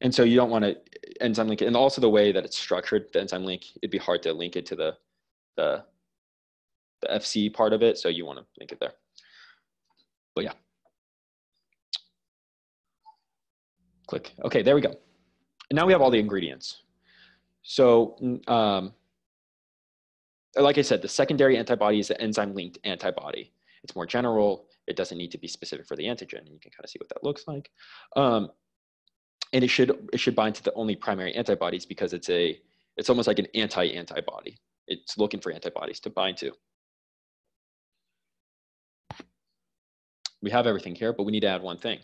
And so you don't want to enzyme link it. And also the way that it's structured, the enzyme link, it'd be hard to link it to the, the, the FC part of it. So you want to link it there. But yeah. Click. Okay, there we go. And now we have all the ingredients. So, um, like I said, the secondary antibody is the enzyme linked antibody. It's more general. It doesn't need to be specific for the antigen. And You can kind of see what that looks like. Um, and it should, it should bind to the only primary antibodies because it's a, it's almost like an anti-antibody. It's looking for antibodies to bind to. we have everything here, but we need to add one thing.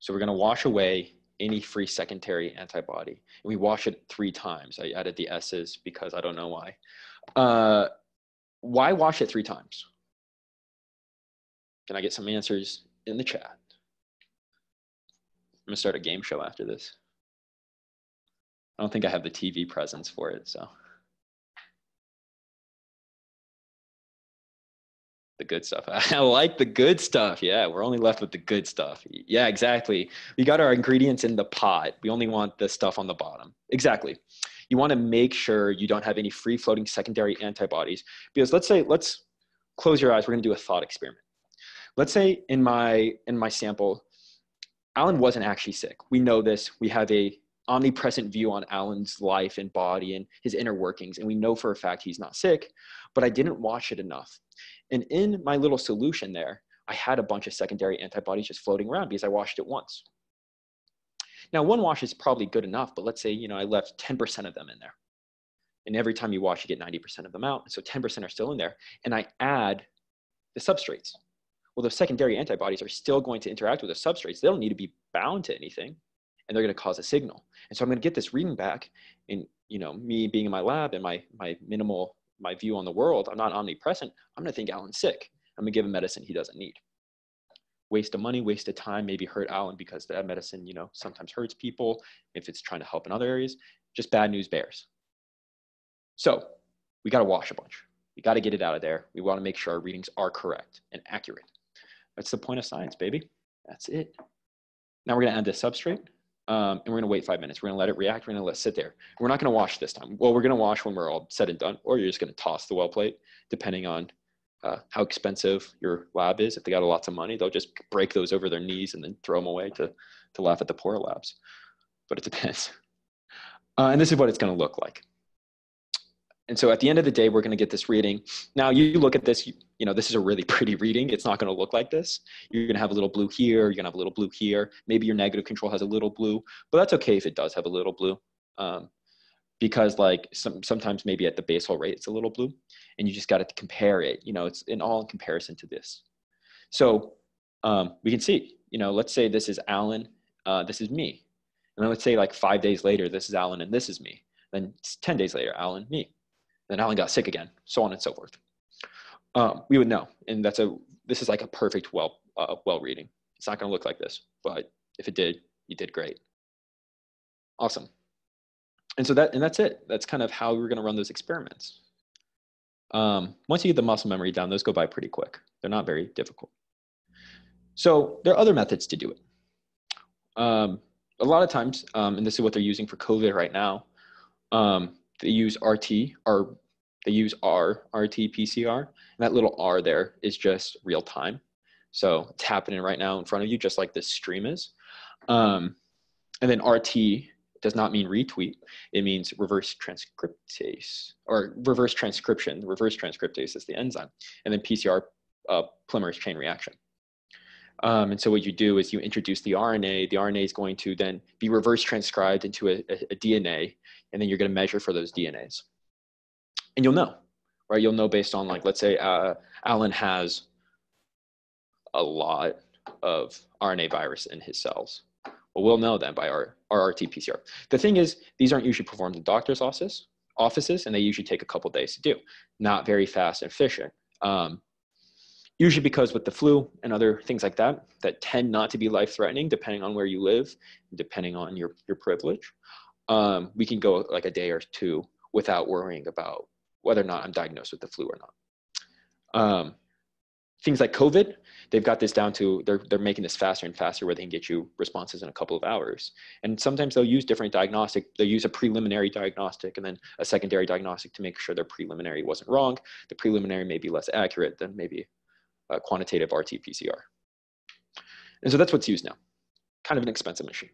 So we're going to wash away any free secondary antibody. And we wash it three times. I added the S's because I don't know why. Uh, why wash it three times? Can I get some answers in the chat? I'm to start a game show after this. I don't think I have the TV presence for it, so. the good stuff. <laughs> I like the good stuff. Yeah, we're only left with the good stuff. Yeah, exactly. We got our ingredients in the pot. We only want the stuff on the bottom. Exactly. You want to make sure you don't have any free floating secondary antibodies because let's say let's close your eyes. We're going to do a thought experiment. Let's say in my in my sample Alan wasn't actually sick. We know this. We have a omnipresent view on Alan's life and body and his inner workings and we know for a fact he's not sick, but I didn't watch it enough. And in my little solution there, I had a bunch of secondary antibodies just floating around because I washed it once. Now, one wash is probably good enough, but let's say, you know, I left 10% of them in there. And every time you wash, you get 90% of them out. So 10% are still in there. And I add the substrates. Well, the secondary antibodies are still going to interact with the substrates. They don't need to be bound to anything and they're going to cause a signal. And so I'm going to get this reading back in, you know, me being in my lab and my, my minimal my view on the world, I'm not omnipresent, I'm gonna think Alan's sick. I'm gonna give him medicine he doesn't need. Waste of money, waste of time, maybe hurt Alan because that medicine, you know, sometimes hurts people if it's trying to help in other areas. Just bad news bears. So we gotta wash a bunch. We gotta get it out of there. We wanna make sure our readings are correct and accurate. That's the point of science, baby. That's it. Now we're gonna add the substrate. um, and we're going to wait five minutes. We're going to let it react. We're going to let it sit there. We're not going to wash this time. Well, we're going to wash when we're all said and done, or you're just going to toss the well plate, depending on uh, how expensive your lab is. If they got lots of money, they'll just break those over their knees and then throw them away to, to laugh at the poor labs. But it depends. Uh, and this is what it's going to look like. And so at the end of the day, we're going to get this reading. Now you look at this, you, you know, this is a really <laughs> pretty reading. It's not going to look like this. You're going to have a little blue here. You're going to have a little blue here. Maybe your negative control has a little blue, but that's okay if it does have a little blue. Um, because like some, sometimes maybe at the basal rate, it's a little blue and you just got to compare it. You know, it's in all in comparison to this. So um, we can see, you know, let's say this is Alan, uh, this is me. And then let's say like five days later, this is Alan and this is me. Then 10 days later, Alan, me. Then Alan got sick again, so on and so forth. Um, we would know, and that's a this is like a perfect well uh, well reading. It's not going to look like this, but if it did, you did great. Awesome. And so that and that's it. That's kind of how we're going to run those experiments. Um, once you get the muscle memory down, those go by pretty quick. They're not very difficult. So there are other methods to do it. Um, a lot of times, um, and this is what they're using for COVID right now, they use RT or they use R, RT PCR. And that little R there is just real time. So it's happening right now in front of you, just like this stream is. Um, and then RT does not mean retweet. It means reverse transcriptase or reverse transcription. Reverse transcriptase is the enzyme. And then PCR, uh, polymerase chain reaction. Um, and so what you do is you introduce the RNA. The RNA is going to then be reverse transcribed into a, a, a DNA, and then you're going to measure for those DNAs. And you'll know, right? You'll know based on like, let's say uh, Alan has a lot of RNA virus in his cells. Well, we'll know then by our, RT-PCR. The thing is, these aren't usually performed in doctor's offices, offices, and they usually take a couple days to do. Not very fast and efficient. Um, usually because with the flu and other things like that that tend not to be life threatening depending on where you live depending on your, your privilege um, we can go like a day or two without worrying about whether or not i'm diagnosed with the flu or not um, things like covid they've got this down to they're, they're making this faster and faster where they can get you responses in a couple of hours and sometimes they'll use different diagnostic they'll use a preliminary diagnostic and then a secondary diagnostic to make sure their preliminary wasn't wrong the preliminary may be less accurate than maybe uh, quantitative RT-PCR. And so that's what's used now. Kind of an expensive machine.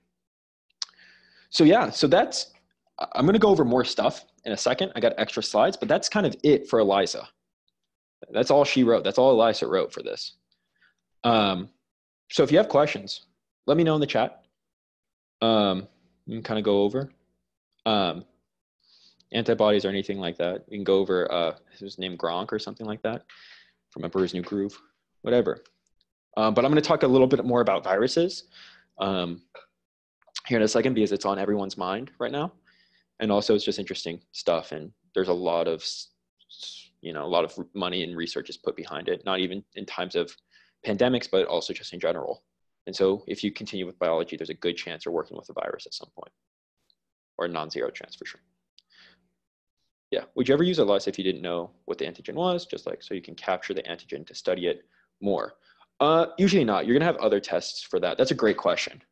So yeah, so that's, I'm gonna go over more stuff in a second. I got extra slides, but that's kind of it for ELISA. That's all she wrote. That's all Eliza wrote for this. Um, so if you have questions, let me know in the chat. Um, you can kind of go over um, antibodies or anything like that. You can go over uh, his name Kronk or something like that from Emperor's New Groove, whatever. Um, but I'm going to talk a little bit more about viruses um, here in a second because it's on everyone's mind right now. And also it's just interesting stuff. And there's a lot of, you know, a lot of money and research is put behind it, not even in times of pandemics, but also just in general. And so if you continue with biology, there's a good chance you're working with a virus at some point or a non-zero chance for sure yeah, would you ever use a ELISA if you didn't know what the antigen was, just like so you can capture the antigen to study it more? Uh, usually not. You're gonna have other tests for that. That's a great question.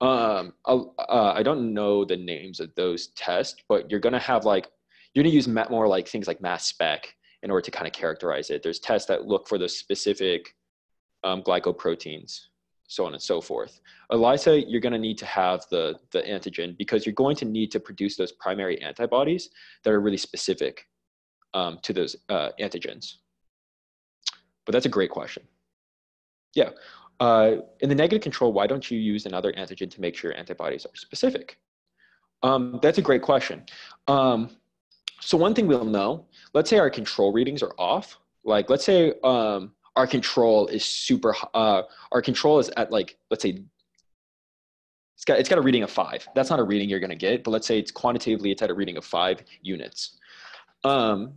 Um, uh, I don't know the names of those tests, but you're gonna have like you're gonna use more like things like mass spec in order to kind of characterize it. There's tests that look for the specific um, glycoproteins so on and so forth. ELISA, you're going to need to have the, the antigen because you're going to need to produce those primary antibodies that are really specific um, to those uh, antigens. But that's a great question. Yeah. Uh, in the negative control, why don't you use another antigen to make sure your antibodies are specific? Um, that's a great question. Um, so one thing we'll know, let's say our control readings are off. Like let's say um, our control is super uh, our control is at like let's say it's got it's got a reading of five. That's not a reading you're going to get but let's say it's quantitatively it's at a reading of five units. Um,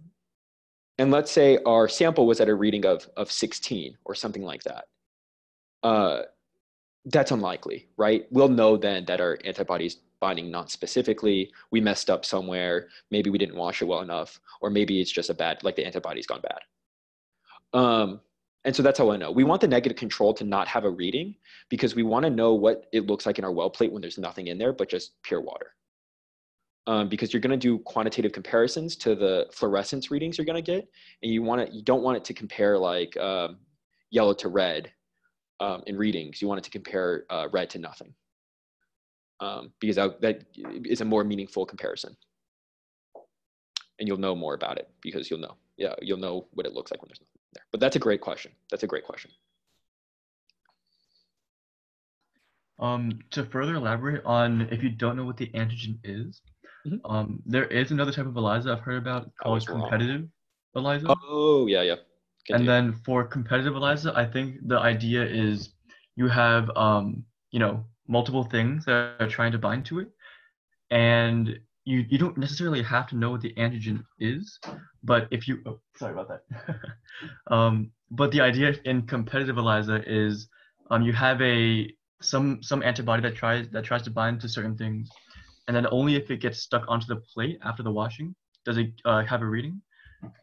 and let's say our sample was at a reading of of 16 or something like that. Uh, that's unlikely right? We'll know then that our antibodies binding not specifically. We messed up somewhere. Maybe we didn't wash it well enough or maybe it's just a bad like the antibody's gone bad. Um, and so that's how I know. We want the negative control to not have a reading because we want to know what it looks like in our well plate when there's nothing in there but just pure water. Um, because you're going to do quantitative comparisons to the fluorescence readings you're going to get, and you want it. You don't want it to compare like um, yellow to red um, in readings. You want it to compare uh, red to nothing, um, because that, that is a more meaningful comparison, and you'll know more about it because you'll know. Yeah, you'll know what it looks like when there's nothing there. But that's a great question. That's a great question. Um, to further elaborate on if you don't know what the antigen is, mm-hmm. um, there is another type of ELISA I've heard about called competitive wrong. ELISA. Oh, yeah, yeah. Continue. And then for competitive ELISA, I think the idea is you have, um, you know, multiple things that are trying to bind to it. And you, you don't necessarily have to know what the antigen is, but if you, oh, sorry about that. <laughs> um, but the idea in competitive ELISA is um, you have a some some antibody that tries that tries to bind to certain things, and then only if it gets stuck onto the plate after the washing does it uh, have a reading.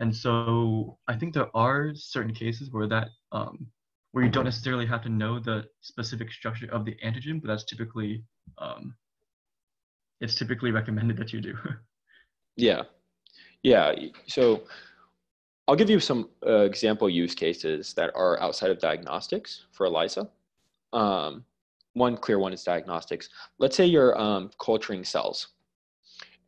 And so I think there are certain cases where that um, where you don't necessarily have to know the specific structure of the antigen, but that's typically um, it's typically recommended that you do. <laughs> yeah, yeah. So I'll give you some uh, example use cases that are outside of diagnostics for ELISA. Um, one clear one is diagnostics. Let's say you're um, culturing cells,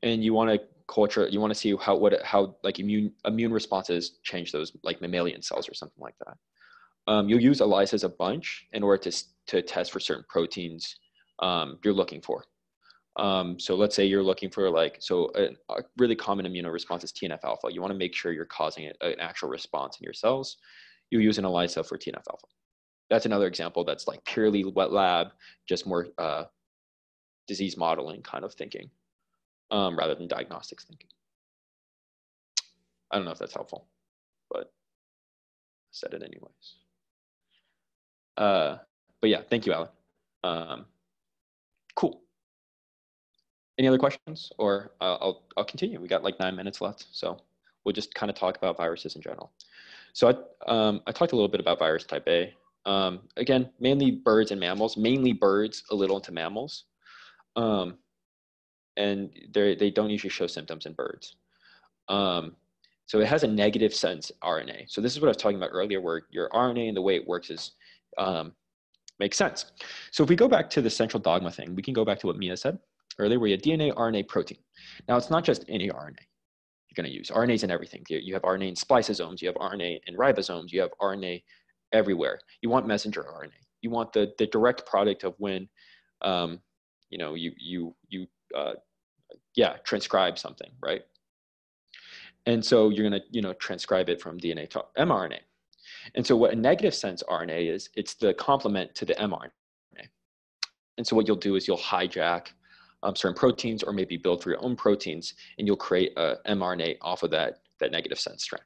and you want to culture. You want to see how what how like immune immune responses change those like mammalian cells or something like that. Um, you'll use ELISA as a bunch in order to to test for certain proteins um, you're looking for. Um, so let's say you're looking for like, so a, a really common immunoresponse is TNF alpha. You want to make sure you're causing an actual response in your cells. You use an ELISA for TNF alpha that's another example that's like purely wet lab, just more uh, disease modeling kind of thinking um, rather than diagnostics thinking. I don't know if that's helpful, but I said it anyways. Uh, but yeah, thank you, Alan. Um, cool. Any other questions or uh, I'll, I'll continue. We got like nine minutes left. So we'll just kind of talk about viruses in general. So I, um, I talked a little bit about virus type A. Um, again, mainly birds and mammals, mainly birds, a little into mammals. Um, and they don't usually show symptoms in birds. Um, so it has a negative sense RNA. So this is what I was talking about earlier, where your RNA and the way it works is um, makes sense. So if we go back to the central dogma thing, we can go back to what Mia said earlier, where you have DNA, RNA, protein. Now it's not just any RNA you're going to use. RNAs in everything. You have RNA in spliceosomes, you have RNA in ribosomes, you have RNA everywhere. You want messenger RNA. You want the, the direct product of when, um, you know, you, you, you uh, yeah, transcribe something, right? And so you're going to, you know, transcribe it from DNA to mRNA. And so what a negative sense RNA is, it's the complement to the mRNA. And so what you'll do is you'll hijack um, certain proteins or maybe build for your own proteins and you'll create a mRNA off of that, that negative sense strand.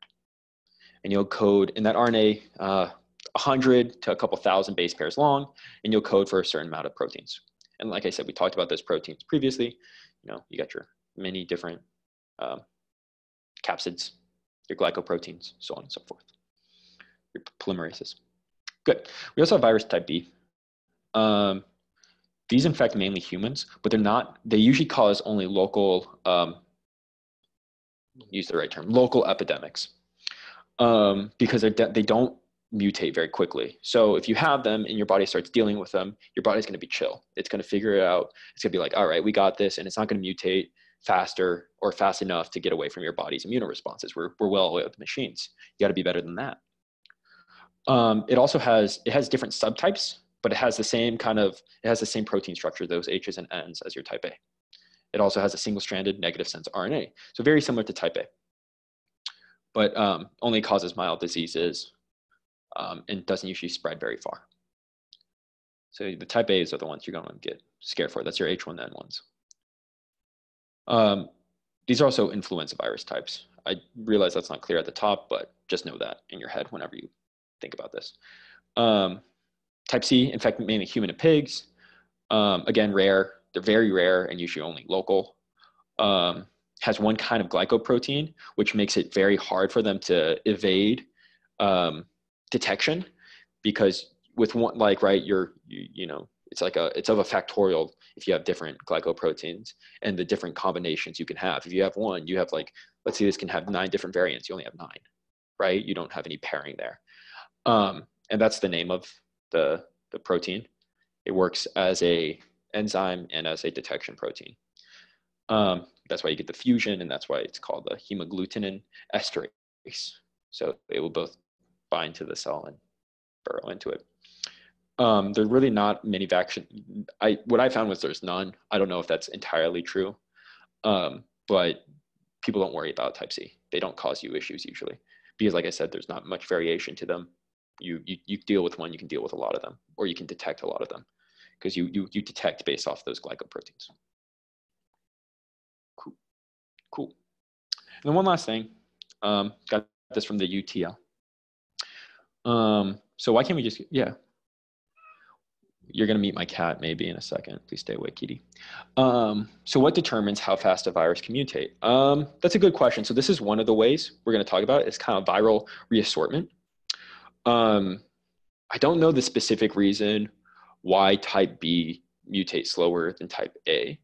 And you'll code in that RNA, uh, 100 to a couple thousand base pairs long, and you'll code for a certain amount of proteins. And like I said, we talked about those proteins previously. You know, you got your many different um, capsids, your glycoproteins, so on and so forth, your polymerases. Good. We also have virus type B. Um, these infect mainly humans, but they're not, they usually cause only local, um, use the right term, local epidemics. Um, because they don't mutate very quickly. So if you have them and your body starts dealing with them, your body's going to be chill. It's going to figure it out. It's going to be like, all right, we got this, and it's not going to mutate faster or fast enough to get away from your body's immune responses. We're we're well away with machines. You got to be better than that. Um, it also has it has different subtypes, but it has the same kind of it has the same protein structure, those H's and N's as your type A. It also has a single-stranded negative sense RNA, so very similar to type A, but um, only causes mild diseases um, and doesn't usually spread very far. So the type A's are the ones you're going to get scared for. That's your H1N1s. Um, these are also influenza virus types. I realize that's not clear at the top, but just know that in your head whenever you think about this. Um, type C infect mainly human and pigs. Um, again, rare. They're very rare and usually only local. Um, has one kind of glycoprotein, which makes it very hard for them to evade um, detection because with one like right you're you, you know it's like a it's of a factorial if you have different glycoproteins and the different combinations you can have if you have one you have like let's say this can have nine different variants you only have nine right you don't have any pairing there um, and that's the name of the the protein it works as a enzyme and as a detection protein um, that's why you get the fusion and that's why it's called the hemagglutinin esterase so it will both bind to the cell and burrow into it um, there's really not many vaccine. I what I found was there's none. I don't know if that's entirely true, um, but people don't worry about Type C. They don't cause you issues usually because, like I said, there's not much variation to them. You you you deal with one, you can deal with a lot of them, or you can detect a lot of them because you you you detect based off those glycoproteins. Cool, cool. And then one last thing, um, got this from the UTL. Um, so why can't we just yeah you're to meet my cat maybe in a second. Please stay away, kitty. Um, so what determines how fast a virus can mutate? Um, that's a good question. So this is one of the ways we're to talk about. It's kind of viral reassortment. Um, I don't know the specific reason why type B mutates slower than type A.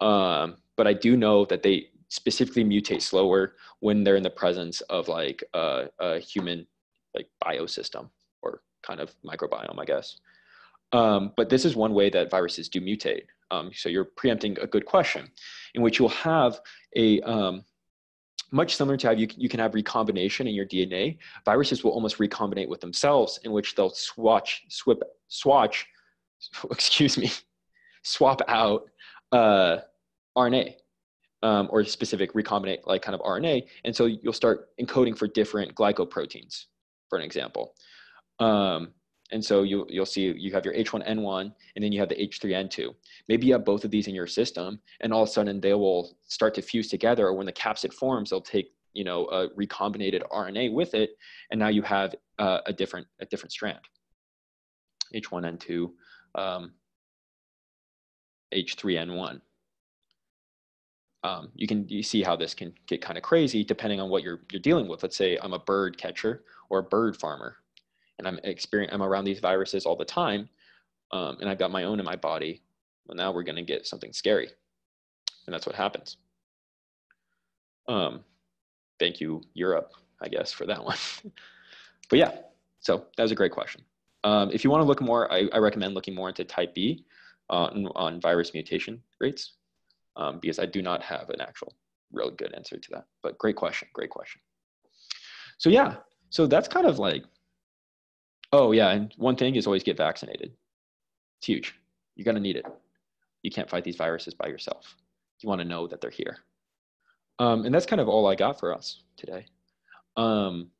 Um, but I do know that they specifically mutate slower when they're in the presence of like a, human like biosystem or kind of microbiome, I guess. Um, but this is one way that viruses do mutate. Um, so you're preempting a good question, in which you'll have a um, much similar to how you, you can have recombination in your DNA. Viruses will almost recombinate with themselves, in which they'll swatch, swip, swatch, <laughs> excuse me, swap out uh, RNA um, or specific recombinate like kind of RNA, and so you'll start encoding for different glycoproteins, for an example. Um, and so you, you'll see you have your H1N1 and then you have the H3N2. Maybe you have both of these in your system and all of a sudden they will start to fuse together or when the capsid forms, they'll take you know a recombinated RNA with it and now you have uh, a different a different strand. H1N2, um, H3N1. Um, you can you see how this can get kind of crazy depending on what you're you're dealing with. Let's say I'm a bird catcher or a bird farmer and I'm experience I'm around these viruses all the time, um, and I've got my own in my body. Well, now we're going to get something scary, and that's what happens. Um, thank you, Europe, I guess, for that <laughs> one. but yeah, so that was a great question. Um, if you want to look more, I, I, recommend looking more into Type B uh, on, on virus mutation rates, um, because I do not have an actual real good answer to that. But great question, great question. So yeah, so that's kind of like Oh yeah, and one thing is always get vaccinated. It's huge. You're gonna need it. You can't fight these viruses by yourself. You want to know that they're here. Um, and that's kind of all I got for us today. Um,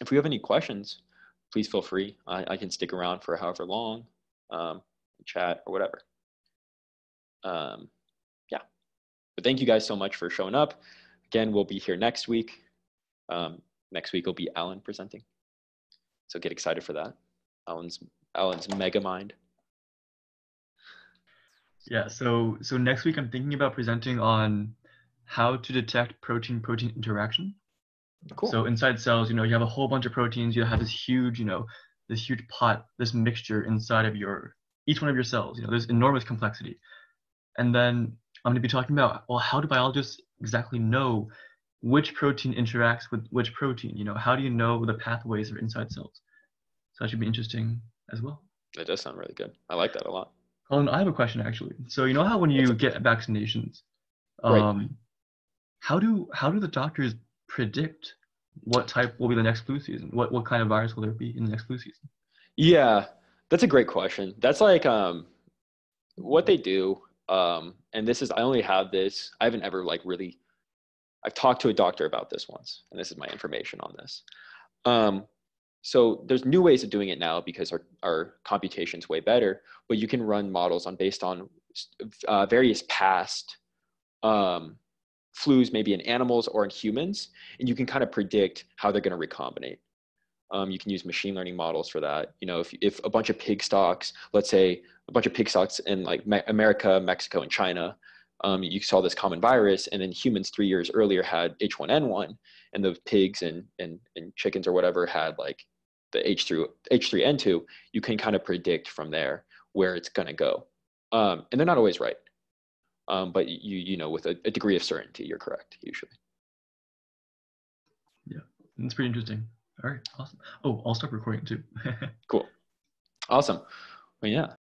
if we have any questions, please feel free. I, I can stick around for however long, um, chat or whatever. Um, yeah. But thank you guys so much for showing up. Again, we'll be here next week. Um, next week will be Alan presenting. So get excited for that. Alan's Alan's mega mind. Yeah, so so next week I'm thinking about presenting on how to detect protein-protein interaction. Cool. So inside cells, you know, you have a whole bunch of proteins. You have this huge, you know, this huge pot, this mixture inside of your each one of your cells. You know, there's enormous complexity. And then I'm going to be talking about well, how do biologists exactly know which protein interacts with which protein? You know, how do you know the pathways are inside cells? So that should be interesting as well. That does sound really good. I like that a lot. Colin, I have a question actually. So you know how when you get vaccinations, um, right. how do how do the doctors predict what type will be the next flu season? What what kind of virus will there be in the next flu season? Yeah, that's a great question. That's like um, what they do. Um, and this is I only have this. I haven't ever like really I've talked to a doctor about this once, and this is my information on this. Um, so there's new ways of doing it now because our, our computation's way better, but you can run models on based on uh, various past um, flus, maybe in animals or in humans, and you can kind of predict how they're going to recombinate. Um, you can use machine learning models for that. You know, if, if a bunch of pig stocks, let's say a bunch of pig stocks in like America, Mexico, and China, um, you saw this common virus, and then humans three years earlier had H1N1, and the pigs and, and, and chickens or whatever had like the H through H3N2, you can kind of predict from there where it's going to go. Um, and they're not always right. Um, but you, you know, with a, a degree of certainty, you're correct usually. Yeah, that's pretty interesting. All right, awesome. Oh, I'll stop recording too. <laughs> cool. Awesome. Well, yeah.